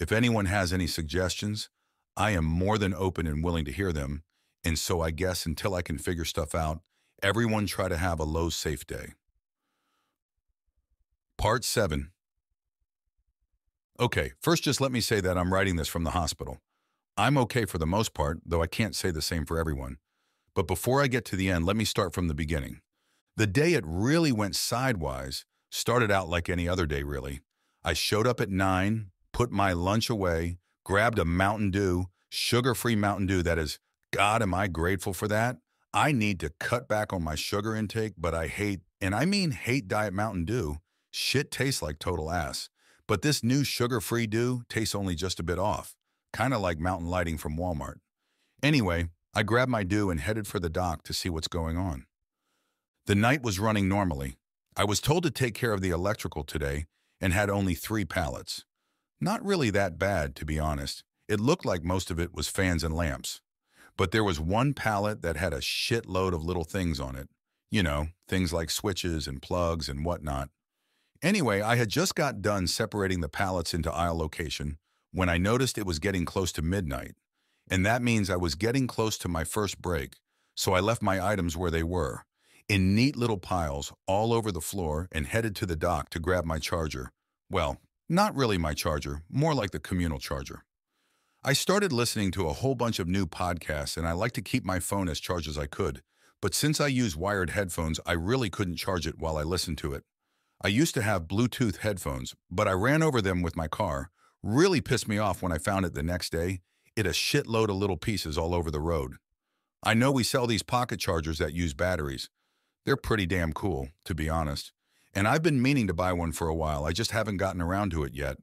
If anyone has any suggestions, I am more than open and willing to hear them, and so I guess until I can figure stuff out, everyone try to have a low safe day. Part 7 Okay, first just let me say that I'm writing this from the hospital. I'm okay for the most part, though I can't say the same for everyone. But before I get to the end, let me start from the beginning. The day it really went sidewise started out like any other day, really. I showed up at 9, put my lunch away, grabbed a Mountain Dew, sugar-free Mountain Dew that is, God, am I grateful for that? I need to cut back on my sugar intake, but I hate, and I mean hate Diet Mountain Dew, Shit tastes like total ass. But this new sugar-free dew tastes only just a bit off, kind of like Mountain Lightning from Walmart. Anyway, I grabbed my dew and headed for the dock to see what's going on. The night was running normally. I was told to take care of the electrical today and had only three pallets. Not really that bad, to be honest. It looked like most of it was fans and lamps. But there was one pallet that had a shitload of little things on it. You know, things like switches and plugs and whatnot. Anyway, I had just got done separating the pallets into aisle location when I noticed it was getting close to midnight. And that means I was getting close to my first break, so I left my items where they were, in neat little piles all over the floor and headed to the dock to grab my charger. Well, not really my charger, more like the communal charger. I started listening to a whole bunch of new podcasts and I like to keep my phone as charged as I could, but since I use wired headphones, I really couldn't charge it while I listened to it. I used to have Bluetooth headphones, but I ran over them with my car, Really pissed me off when I found it the next day. It a shitload of little pieces all over the road. I know we sell these pocket chargers that use batteries. They're pretty damn cool, to be honest. And I've been meaning to buy one for a while. I just haven't gotten around to it yet.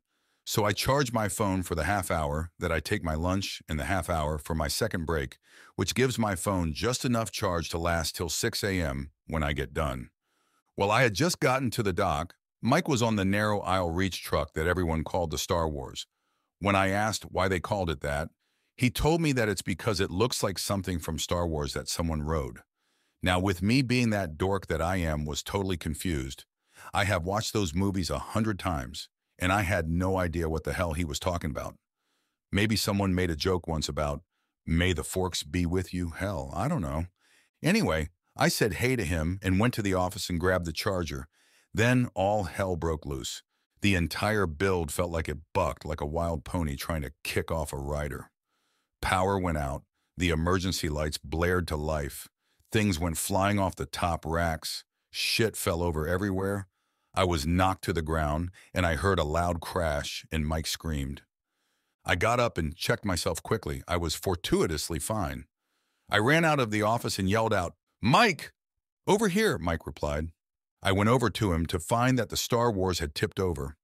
So I charge my phone for the half hour that I take my lunch and the half hour for my second break, which gives my phone just enough charge to last till 6 a.m. when I get done. Well, I had just gotten to the dock. Mike was on the narrow aisle reach truck that everyone called the Star Wars. When I asked why they called it that, he told me that it's because it looks like something from Star Wars that someone rode. Now, with me being that dork that I am was totally confused. I have watched those movies a hundred times, and I had no idea what the hell he was talking about. Maybe someone made a joke once about, may the forks be with you? Hell, I don't know. Anyway, I said hey to him and went to the office and grabbed the charger. Then all hell broke loose. The entire build felt like it bucked like a wild pony trying to kick off a rider. Power went out. The emergency lights blared to life. Things went flying off the top racks. Shit fell over everywhere. I was knocked to the ground, and I heard a loud crash, and Mike screamed. I got up and checked myself quickly. I was fortuitously fine. I ran out of the office and yelled out, Mike! Over here, Mike replied. I went over to him to find that the Star Wars had tipped over.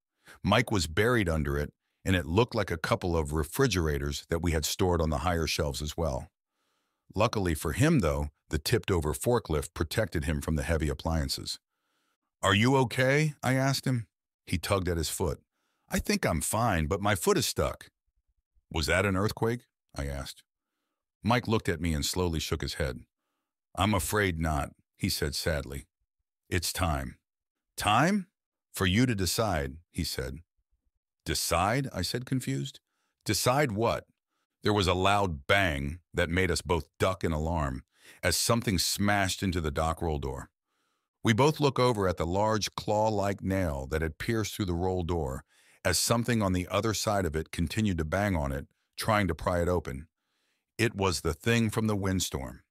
Mike was buried under it, and it looked like a couple of refrigerators that we had stored on the higher shelves as well. Luckily for him, though, the tipped-over forklift protected him from the heavy appliances. Are you okay? I asked him. He tugged at his foot. I think I'm fine, but my foot is stuck. Was that an earthquake? I asked. Mike looked at me and slowly shook his head. I'm afraid not, he said sadly. It's time. Time? For you to decide, he said. Decide? I said, confused. Decide what? There was a loud bang that made us both duck in alarm as something smashed into the dock roll door. We both look over at the large claw-like nail that had pierced through the roll door as something on the other side of it continued to bang on it, trying to pry it open. It was the thing from the windstorm.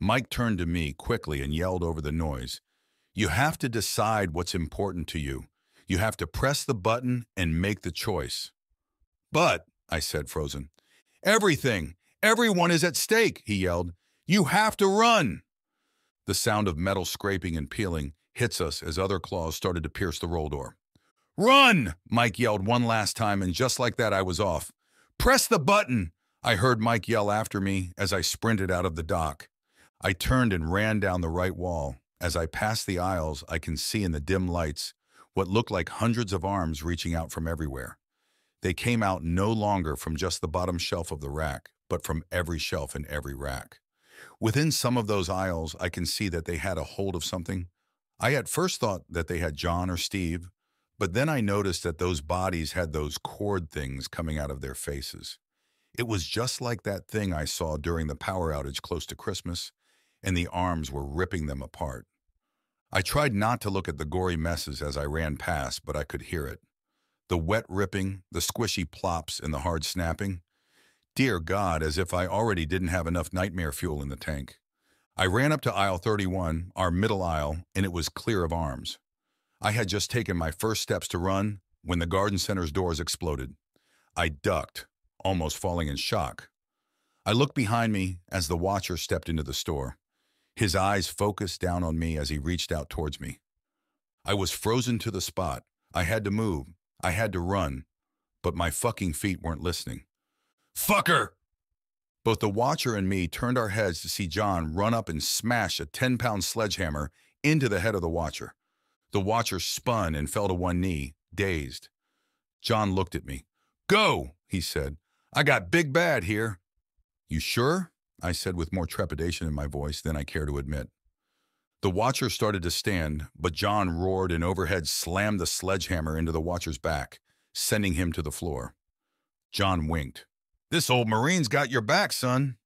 Mike turned to me quickly and yelled over the noise. You have to decide what's important to you. You have to press the button and make the choice. But, I said, frozen, everything, everyone is at stake, he yelled. You have to run. The sound of metal scraping and peeling hits us as other claws started to pierce the roll door. Run! Mike yelled one last time, and just like that, I was off. Press the button! I heard Mike yell after me as I sprinted out of the dock. I turned and ran down the right wall. As I passed the aisles, I can see in the dim lights what looked like hundreds of arms reaching out from everywhere. They came out no longer from just the bottom shelf of the rack, but from every shelf in every rack. Within some of those aisles, I can see that they had a hold of something. I at first thought that they had John or Steve, but then I noticed that those bodies had those cord things coming out of their faces. It was just like that thing I saw during the power outage close to Christmas, and the arms were ripping them apart. I tried not to look at the gory messes as I ran past, but I could hear it. The wet ripping, the squishy plops, and the hard snapping. Dear God, as if I already didn't have enough nightmare fuel in the tank. I ran up to aisle 31, our middle aisle, and it was clear of arms. I had just taken my first steps to run when the garden center's doors exploded. I ducked, almost falling in shock. I looked behind me as the watcher stepped into the store. His eyes focused down on me as he reached out towards me. I was frozen to the spot. I had to move. I had to run. But my fucking feet weren't listening. Fucker! Both the watcher and me turned our heads to see John run up and smash a 10-pound sledgehammer into the head of the watcher. The watcher spun and fell to one knee, dazed. John looked at me. Go, he said. I got Big Bad here. You sure? I said with more trepidation in my voice than I care to admit. The watcher started to stand, but John roared and overhead slammed the sledgehammer into the watcher's back, sending him to the floor. John winked. This old Marine's got your back, son.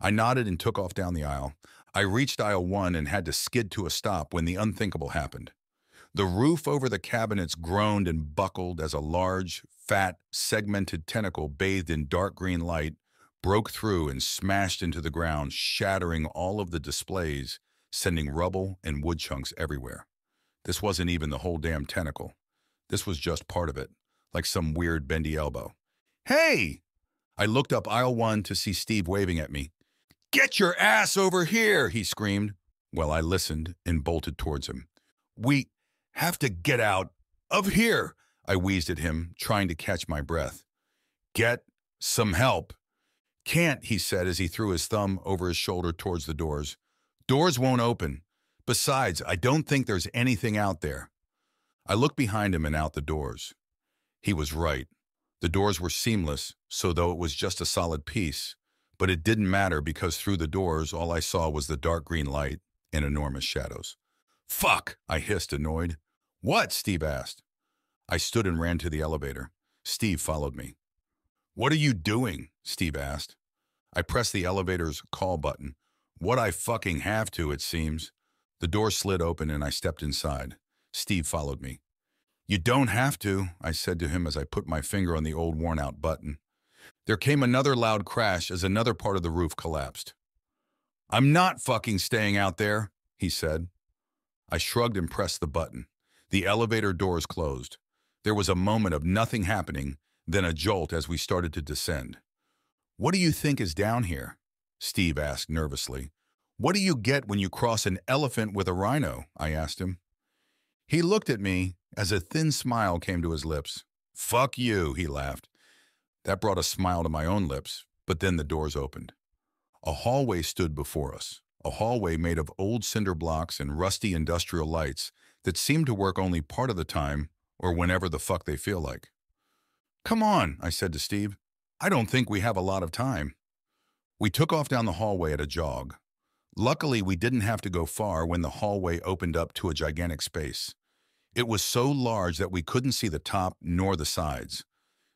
I nodded and took off down the aisle. I reached aisle one and had to skid to a stop when the unthinkable happened. The roof over the cabinets groaned and buckled as a large, fat, segmented tentacle bathed in dark green light broke through and smashed into the ground, shattering all of the displays, sending rubble and wood chunks everywhere. This wasn't even the whole damn tentacle. This was just part of it, like some weird bendy elbow. Hey! I looked up aisle one to see Steve waving at me. Get your ass over here, he screamed. Well, I listened and bolted towards him. We have to get out of here, I wheezed at him, trying to catch my breath. Get some help. Can't, he said as he threw his thumb over his shoulder towards the doors. Doors won't open. Besides, I don't think there's anything out there. I looked behind him and out the doors. He was right. The doors were seamless, so though it was just a solid piece, but it didn't matter because through the doors all I saw was the dark green light and enormous shadows. Fuck, I hissed, annoyed. What? Steve asked. I stood and ran to the elevator. Steve followed me. What are you doing? Steve asked. I pressed the elevator's call button. What I fucking have to, it seems. The door slid open and I stepped inside. Steve followed me. You don't have to, I said to him as I put my finger on the old worn-out button. There came another loud crash as another part of the roof collapsed. I'm not fucking staying out there, he said. I shrugged and pressed the button. The elevator doors closed. There was a moment of nothing happening, then a jolt as we started to descend. What do you think is down here? Steve asked nervously. What do you get when you cross an elephant with a rhino? I asked him. He looked at me as a thin smile came to his lips. Fuck you, he laughed. That brought a smile to my own lips, but then the doors opened. A hallway stood before us, a hallway made of old cinder blocks and rusty industrial lights that seemed to work only part of the time or whenever the fuck they feel like. Come on, I said to Steve. I don't think we have a lot of time. We took off down the hallway at a jog. Luckily, we didn't have to go far when the hallway opened up to a gigantic space. It was so large that we couldn't see the top nor the sides.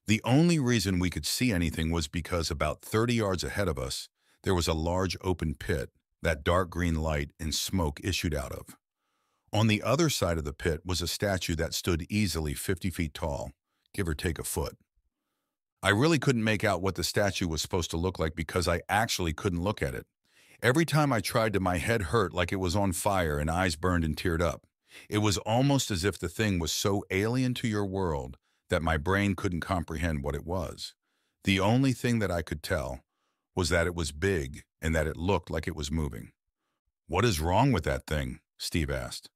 The only reason we could see anything was because about 30 yards ahead of us, there was a large open pit that dark green light and smoke issued out of. On the other side of the pit was a statue that stood easily 50 feet tall, give or take a foot. I really couldn't make out what the statue was supposed to look like because I actually couldn't look at it. Every time I tried to, my head hurt like it was on fire and eyes burned and teared up. It was almost as if the thing was so alien to your world that my brain couldn't comprehend what it was. The only thing that I could tell was that it was big and that it looked like it was moving. What is wrong with that thing? Steve asked.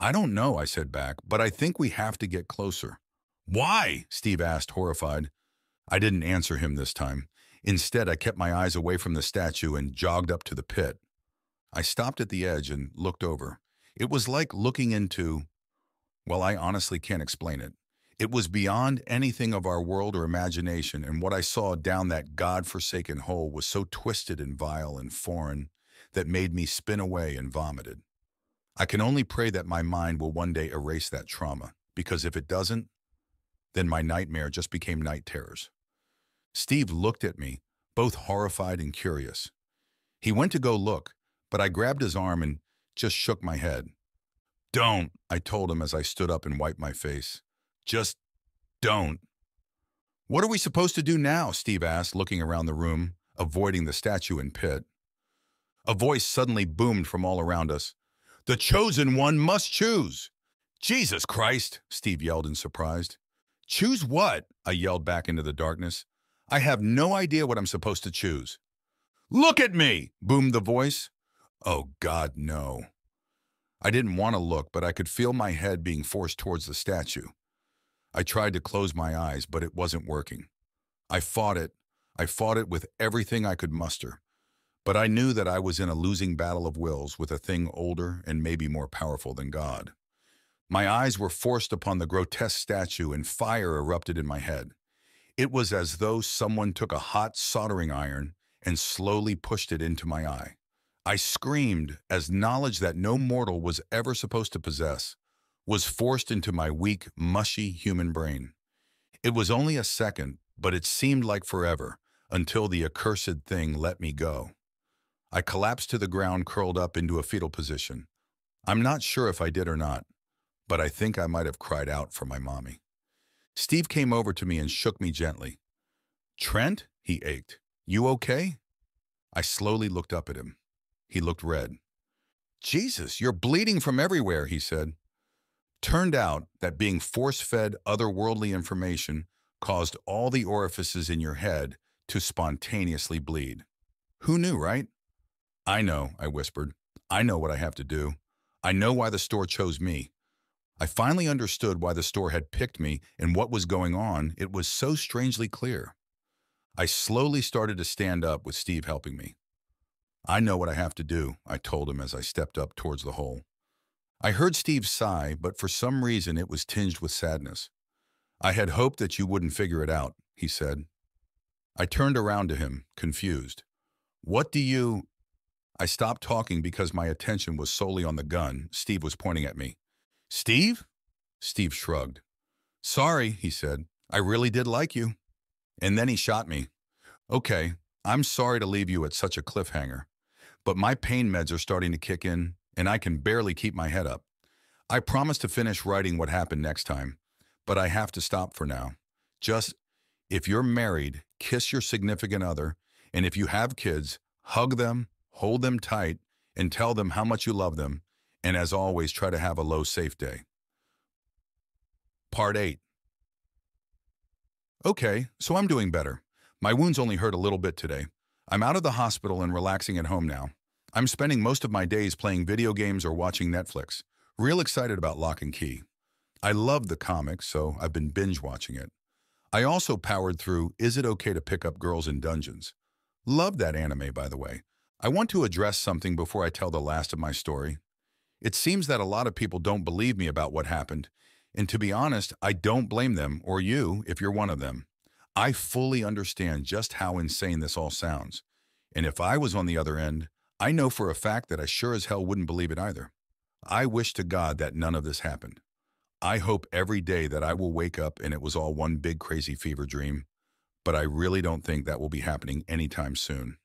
I don't know, I said back, but I think we have to get closer. Why? Steve asked, horrified. I didn't answer him this time. Instead, I kept my eyes away from the statue and jogged up to the pit. I stopped at the edge and looked over. It was like looking into, well, I honestly can't explain it. It was beyond anything of our world or imagination, and what I saw down that God-forsaken hole was so twisted and vile and foreign that made me spin away and vomited. I can only pray that my mind will one day erase that trauma, because if it doesn't, then my nightmare just became night terrors. Steve looked at me, both horrified and curious. He went to go look, but I grabbed his arm and just shook my head. Don't, I told him as I stood up and wiped my face. Just don't. What are we supposed to do now? Steve asked, looking around the room, avoiding the statue and pit. A voice suddenly boomed from all around us. The chosen one must choose. Jesus Christ, Steve yelled in surprise. Choose what? I yelled back into the darkness. I have no idea what I'm supposed to choose. Look at me, boomed the voice. Oh, God, no. I didn't want to look, but I could feel my head being forced towards the statue. I tried to close my eyes, but it wasn't working. I fought it. I fought it with everything I could muster. But I knew that I was in a losing battle of wills with a thing older and maybe more powerful than God. My eyes were forced upon the grotesque statue and fire erupted in my head. It was as though someone took a hot soldering iron and slowly pushed it into my eye. I screamed as knowledge that no mortal was ever supposed to possess was forced into my weak, mushy human brain. It was only a second, but it seemed like forever until the accursed thing let me go. I collapsed to the ground curled up into a fetal position. I'm not sure if I did or not, but I think I might have cried out for my mommy. Steve came over to me and shook me gently. Trent, he ached. You okay? I slowly looked up at him. He looked red. Jesus, you're bleeding from everywhere, he said. Turned out that being force-fed otherworldly information caused all the orifices in your head to spontaneously bleed. Who knew, right? I know, I whispered. I know what I have to do. I know why the store chose me. I finally understood why the store had picked me and what was going on. It was so strangely clear. I slowly started to stand up with Steve helping me. I know what I have to do, I told him as I stepped up towards the hole. I heard Steve sigh, but for some reason it was tinged with sadness. I had hoped that you wouldn't figure it out, he said. I turned around to him, confused. What do you... I stopped talking because my attention was solely on the gun Steve was pointing at me. Steve? Steve shrugged. Sorry, he said. I really did like you. And then he shot me. Okay, I'm sorry to leave you at such a cliffhanger, but my pain meds are starting to kick in and I can barely keep my head up. I promise to finish writing what happened next time, but I have to stop for now. Just, if you're married, kiss your significant other, and if you have kids, hug them, hold them tight, and tell them how much you love them, and as always, try to have a Lowe's safe day. Part 8 Okay, so I'm doing better. My wounds only hurt a little bit today. I'm out of the hospital and relaxing at home now. I'm spending most of my days playing video games or watching Netflix. Real excited about Locke and Key. I love the comics, so I've been binge watching it. I also powered through Is It Okay to Pick Up Girls in Dungeons? Love that anime, by the way. I want to address something before I tell the last of my story. It seems that a lot of people don't believe me about what happened, and to be honest, I don't blame them or you if you're one of them. I fully understand just how insane this all sounds. And if I was on the other end, I know for a fact that I sure as hell wouldn't believe it either. I wish to God that none of this happened. I hope every day that I will wake up and it was all one big crazy fever dream, but I really don't think that will be happening anytime soon.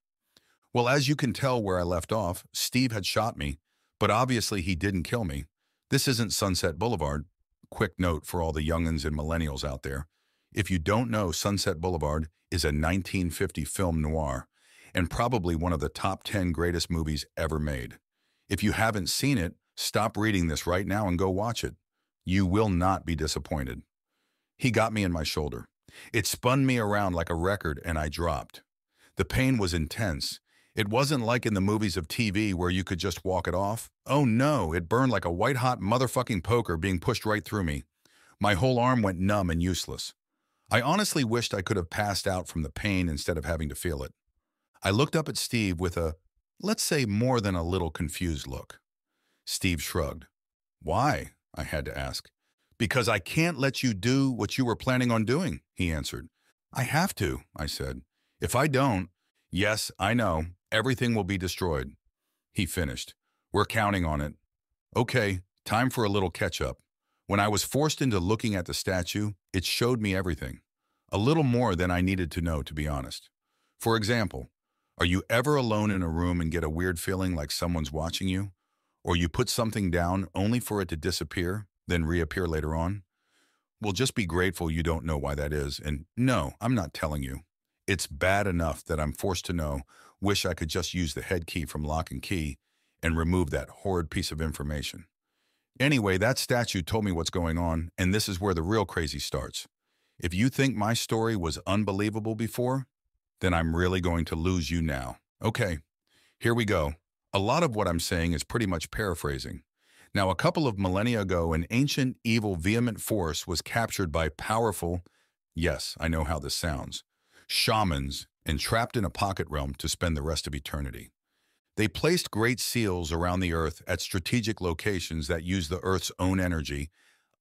Well, as you can tell where I left off, Steve had shot me, but obviously he didn't kill me. This isn't Sunset Boulevard. Quick note for all the youngins and millennials out there. If you don't know, Sunset Boulevard is a 1950 film noir and probably one of the top 10 greatest movies ever made. If you haven't seen it, stop reading this right now and go watch it. You will not be disappointed. He got me in my shoulder. It spun me around like a record and I dropped. The pain was intense. It wasn't like in the movies of TV where you could just walk it off. Oh no, it burned like a white-hot motherfucking poker being pushed right through me. My whole arm went numb and useless. I honestly wished I could have passed out from the pain instead of having to feel it. I looked up at Steve with a, let's say more than a little confused look. Steve shrugged. Why? I had to ask. Because I can't let you do what you were planning on doing, he answered. I have to, I said. If I don't, yes, I know, everything will be destroyed. He finished. We're counting on it. Okay, time for a little catch-up. When I was forced into looking at the statue, it showed me everything. A little more than I needed to know, to be honest. For example, are you ever alone in a room and get a weird feeling like someone's watching you? Or you put something down only for it to disappear, then reappear later on? Well, just be grateful you don't know why that is. And no, I'm not telling you. It's bad enough that I'm forced to know, wish I could just use the head key from Locke and Key and remove that horrid piece of information. Anyway, that statue told me what's going on, and this is where the real crazy starts. If you think my story was unbelievable before, then I'm really going to lose you now. Okay, here we go. A lot of what I'm saying is pretty much paraphrasing. Now, a couple of millennia ago, an ancient, evil, vehement force was captured by powerful, yes, I know how this sounds, shamans entrapped in a pocket realm to spend the rest of eternity. They placed great seals around the earth at strategic locations that use the earth's own energy.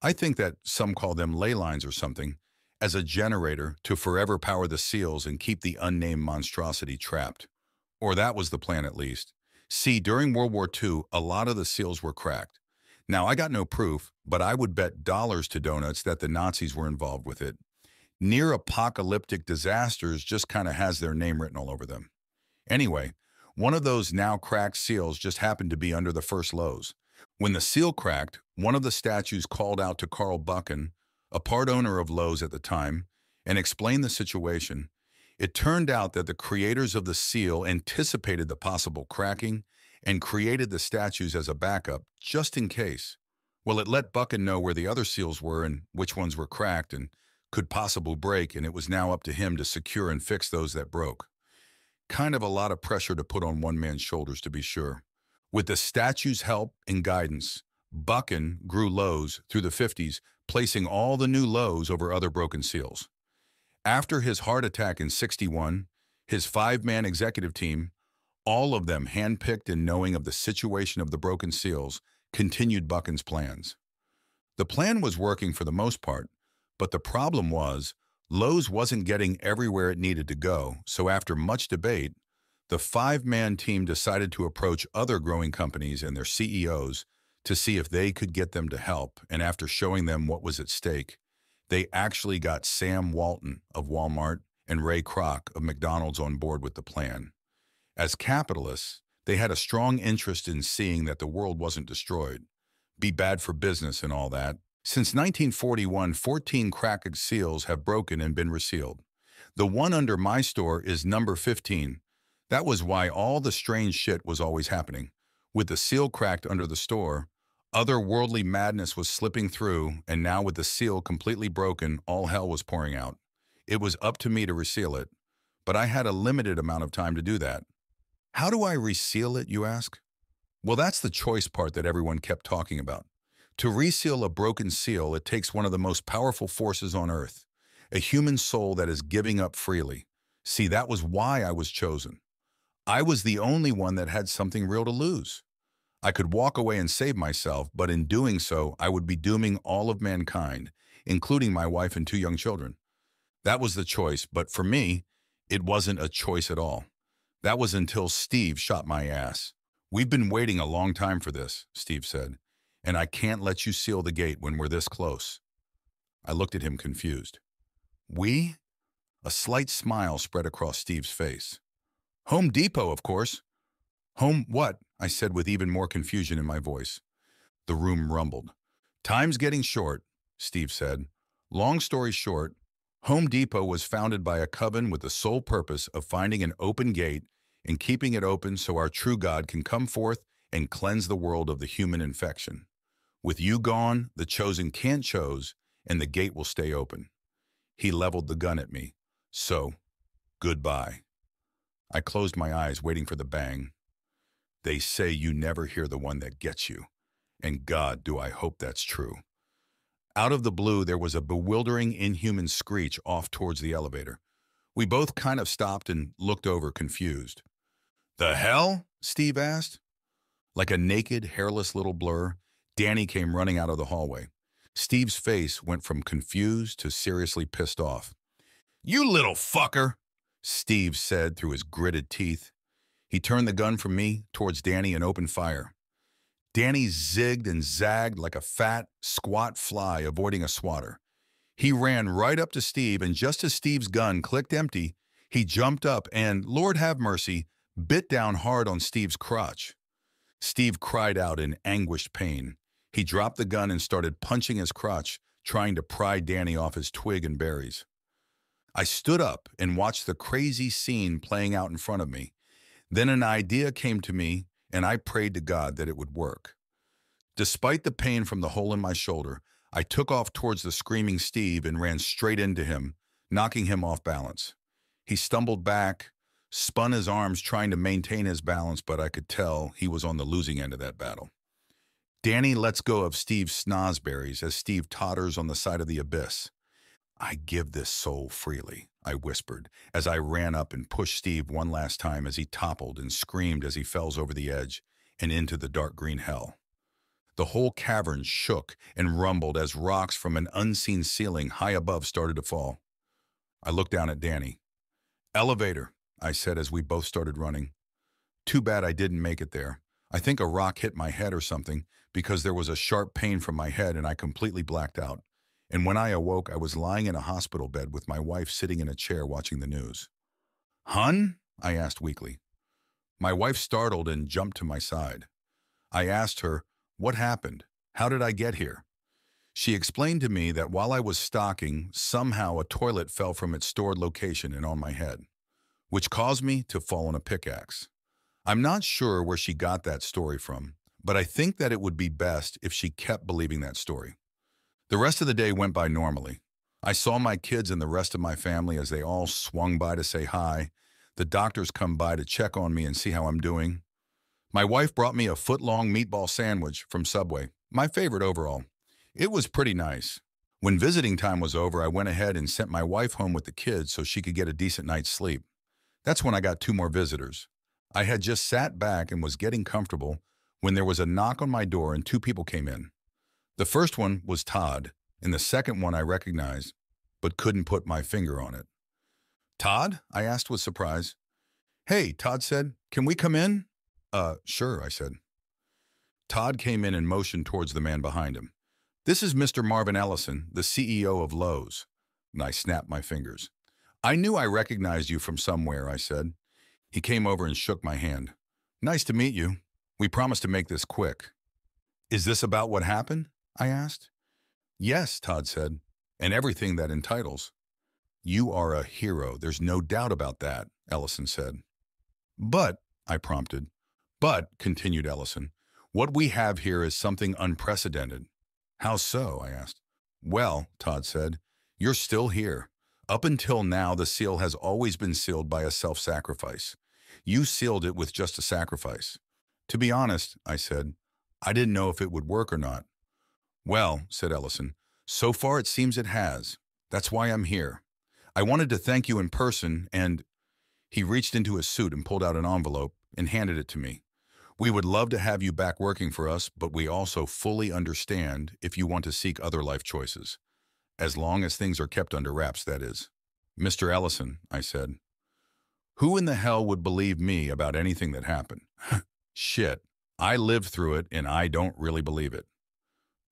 I think that some call them ley lines or something, as a generator to forever power the seals and keep the unnamed monstrosity trapped. Or that was the plan at least. See, during World War II, a lot of the seals were cracked. Now, I got no proof, but I would bet dollars to donuts that the Nazis were involved with it. Near-apocalyptic disasters just kind of has their name written all over them. Anyway, one of those now cracked seals just happened to be under the first Lowe's. When the seal cracked, one of the statues called out to Carl Buchan, a part owner of Lowe's at the time, and explained the situation, it turned out that the creators of the seal anticipated the possible cracking and created the statues as a backup just in case. Well, it let Buchan know where the other seals were and which ones were cracked and could possibly break, and it was now up to him to secure and fix those that broke. Kind of a lot of pressure to put on one man's shoulders, to be sure. With the statue's help and guidance, Buchan grew Lowe's through the 50s, placing all the new Lowe's over other broken seals. After his heart attack in 61, his five-man executive team, all of them handpicked and knowing of the situation of the broken seals, continued Buchan's plans. The plan was working for the most part, but the problem was Lowe's wasn't getting everywhere it needed to go, so after much debate, the five-man team decided to approach other growing companies and their CEOs to see if they could get them to help, and after showing them what was at stake, they actually got Sam Walton of Walmart and Ray Kroc of McDonald's on board with the plan. As capitalists, they had a strong interest in seeing that the world wasn't destroyed, be bad for business and all that. Since 1941, 14 cracked seals have broken and been resealed. The one under my store is number 15. That was why all the strange shit was always happening. With the seal cracked under the store, other worldly madness was slipping through, and now with the seal completely broken, all hell was pouring out. It was up to me to reseal it, but I had a limited amount of time to do that. How do I reseal it, you ask? Well, that's the choice part that everyone kept talking about. To reseal a broken seal, it takes one of the most powerful forces on earth, a human soul that is giving up freely. See, that was why I was chosen. I was the only one that had something real to lose. I could walk away and save myself, but in doing so, I would be dooming all of mankind, including my wife and two young children. That was the choice, but for me, it wasn't a choice at all. That was until Steve shot my ass. We've been waiting a long time for this, Steve said, and I can't let you seal the gate when we're this close. I looked at him confused. We? A slight smile spread across Steve's face. Home Depot, of course. Home what? I said with even more confusion in my voice. The room rumbled. Time's getting short, Steve said. Long story short, Home Depot was founded by a coven with the sole purpose of finding an open gate and keeping it open so our true God can come forth and cleanse the world of the human infection. With you gone, the chosen can't chose, and the gate will stay open. He leveled the gun at me. So, goodbye. I closed my eyes, waiting for the bang. They say you never hear the one that gets you. And God, do I hope that's true. Out of the blue, there was a bewildering, inhuman screech off towards the elevator. We both kind of stopped and looked over, confused. The hell? Steve asked. Like a naked, hairless little blur, Danny came running out of the hallway. Steve's face went from confused to seriously pissed off. You little fucker, Steve said through his gritted teeth. He turned the gun from me towards Danny and opened fire. Danny zigged and zagged like a fat, squat fly avoiding a swatter. He ran right up to Steve, and just as Steve's gun clicked empty, he jumped up and, Lord have mercy, bit down hard on Steve's crotch. Steve cried out in anguished pain. He dropped the gun and started punching his crotch, trying to pry Danny off his twig and berries. I stood up and watched the crazy scene playing out in front of me. Then an idea came to me, and I prayed to God that it would work. Despite the pain from the hole in my shoulder, I took off towards the screaming Steve and ran straight into him, knocking him off balance. He stumbled back, spun his arms trying to maintain his balance, but I could tell he was on the losing end of that battle. Danny lets go of Steve's snozberries as Steve totters on the side of the abyss. I give this soul freely, I whispered, as I ran up and pushed Steve one last time as he toppled and screamed as he fells over the edge and into the dark green hell. The whole cavern shook and rumbled as rocks from an unseen ceiling high above started to fall. I looked down at Danny. Elevator, I said as we both started running. Too bad I didn't make it there. I think a rock hit my head or something because there was a sharp pain from my head and I completely blacked out. And when I awoke, I was lying in a hospital bed with my wife sitting in a chair watching the news. Hun? I asked weakly. My wife startled and jumped to my side. I asked her, what happened? How did I get here? She explained to me that while I was stocking, somehow a toilet fell from its stored location and on my head, which caused me to fall on a pickaxe. I'm not sure where she got that story from, but I think that it would be best if she kept believing that story. The rest of the day went by normally. I saw my kids and the rest of my family as they all swung by to say hi. The doctors come by to check on me and see how I'm doing. My wife brought me a foot-long meatball sandwich from Subway, my favorite overall. It was pretty nice. When visiting time was over, I went ahead and sent my wife home with the kids so she could get a decent night's sleep. That's when I got two more visitors. I had just sat back and was getting comfortable when there was a knock on my door and two people came in. The first one was Todd, and the second one I recognized, but couldn't put my finger on it. Todd? I asked with surprise. Hey, Todd said, can we come in? Uh, sure, I said. Todd came in and motioned towards the man behind him. This is Mr. Marvin Ellison, the CEO of Lowe's. And I snapped my fingers. I knew I recognized you from somewhere, I said. He came over and shook my hand. Nice to meet you. We promised to make this quick. Is this about what happened? I asked. Yes, Todd said, and everything that entitles. You are a hero. There's no doubt about that, Ellison said. But, I prompted, but, continued Ellison, what we have here is something unprecedented. How so? I asked. Well, Todd said, you're still here. Up until now, the seal has always been sealed by a self-sacrifice. You sealed it with just a sacrifice. To be honest, I said, I didn't know if it would work or not. Well, said Ellison, so far it seems it has. That's why I'm here. I wanted to thank you in person and... He reached into his suit and pulled out an envelope and handed it to me. We would love to have you back working for us, but we also fully understand if you want to seek other life choices. As long as things are kept under wraps, that is. Mr. Ellison, I said. Who in the hell would believe me about anything that happened? Shit, I lived through it and I don't really believe it.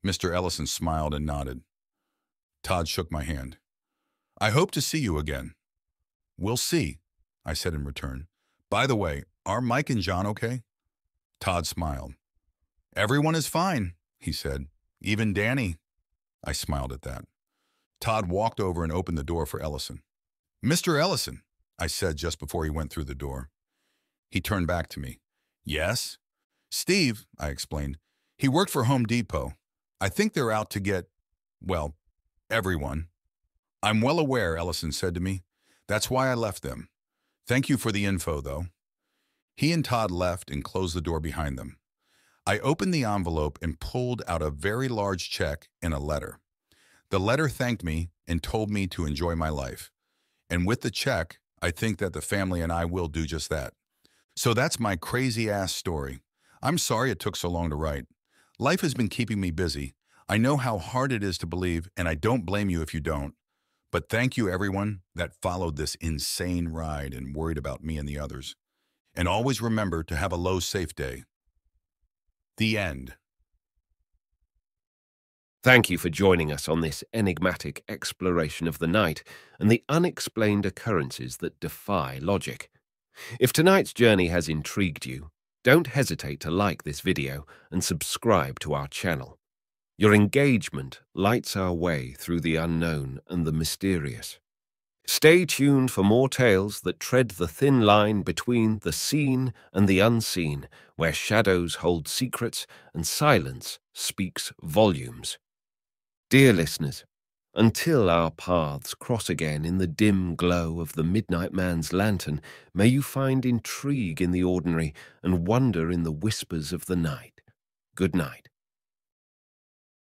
Mr. Ellison smiled and nodded. Todd shook my hand. I hope to see you again. We'll see, I said in return. By the way, are Mike and John okay? Todd smiled. Everyone is fine, he said. Even Danny. I smiled at that. Todd walked over and opened the door for Ellison. Mr. Ellison, I said just before he went through the door. He turned back to me. Yes? Steve, I explained. He worked for Home Depot. I think they're out to get, well, everyone. I'm well aware, Ellison said to me. That's why I left them. Thank you for the info, though. He and Todd left and closed the door behind them. I opened the envelope and pulled out a very large check and a letter. The letter thanked me and told me to enjoy my life. And with the check, I think that the family and I will do just that. So that's my crazy-ass story. I'm sorry it took so long to write. Life has been keeping me busy. I know how hard it is to believe, and I don't blame you if you don't. But thank you, everyone, that followed this insane ride and worried about me and the others. And always remember to have a Lowe's safe day. The end. Thank you for joining us on this enigmatic exploration of the night and the unexplained occurrences that defy logic. If tonight's journey has intrigued you, don't hesitate to like this video and subscribe to our channel. Your engagement lights our way through the unknown and the mysterious. Stay tuned for more tales that tread the thin line between the seen and the unseen, where shadows hold secrets and silence speaks volumes. Dear listeners, until our paths cross again in the dim glow of the midnight man's lantern, may you find intrigue in the ordinary and wonder in the whispers of the night. Good night.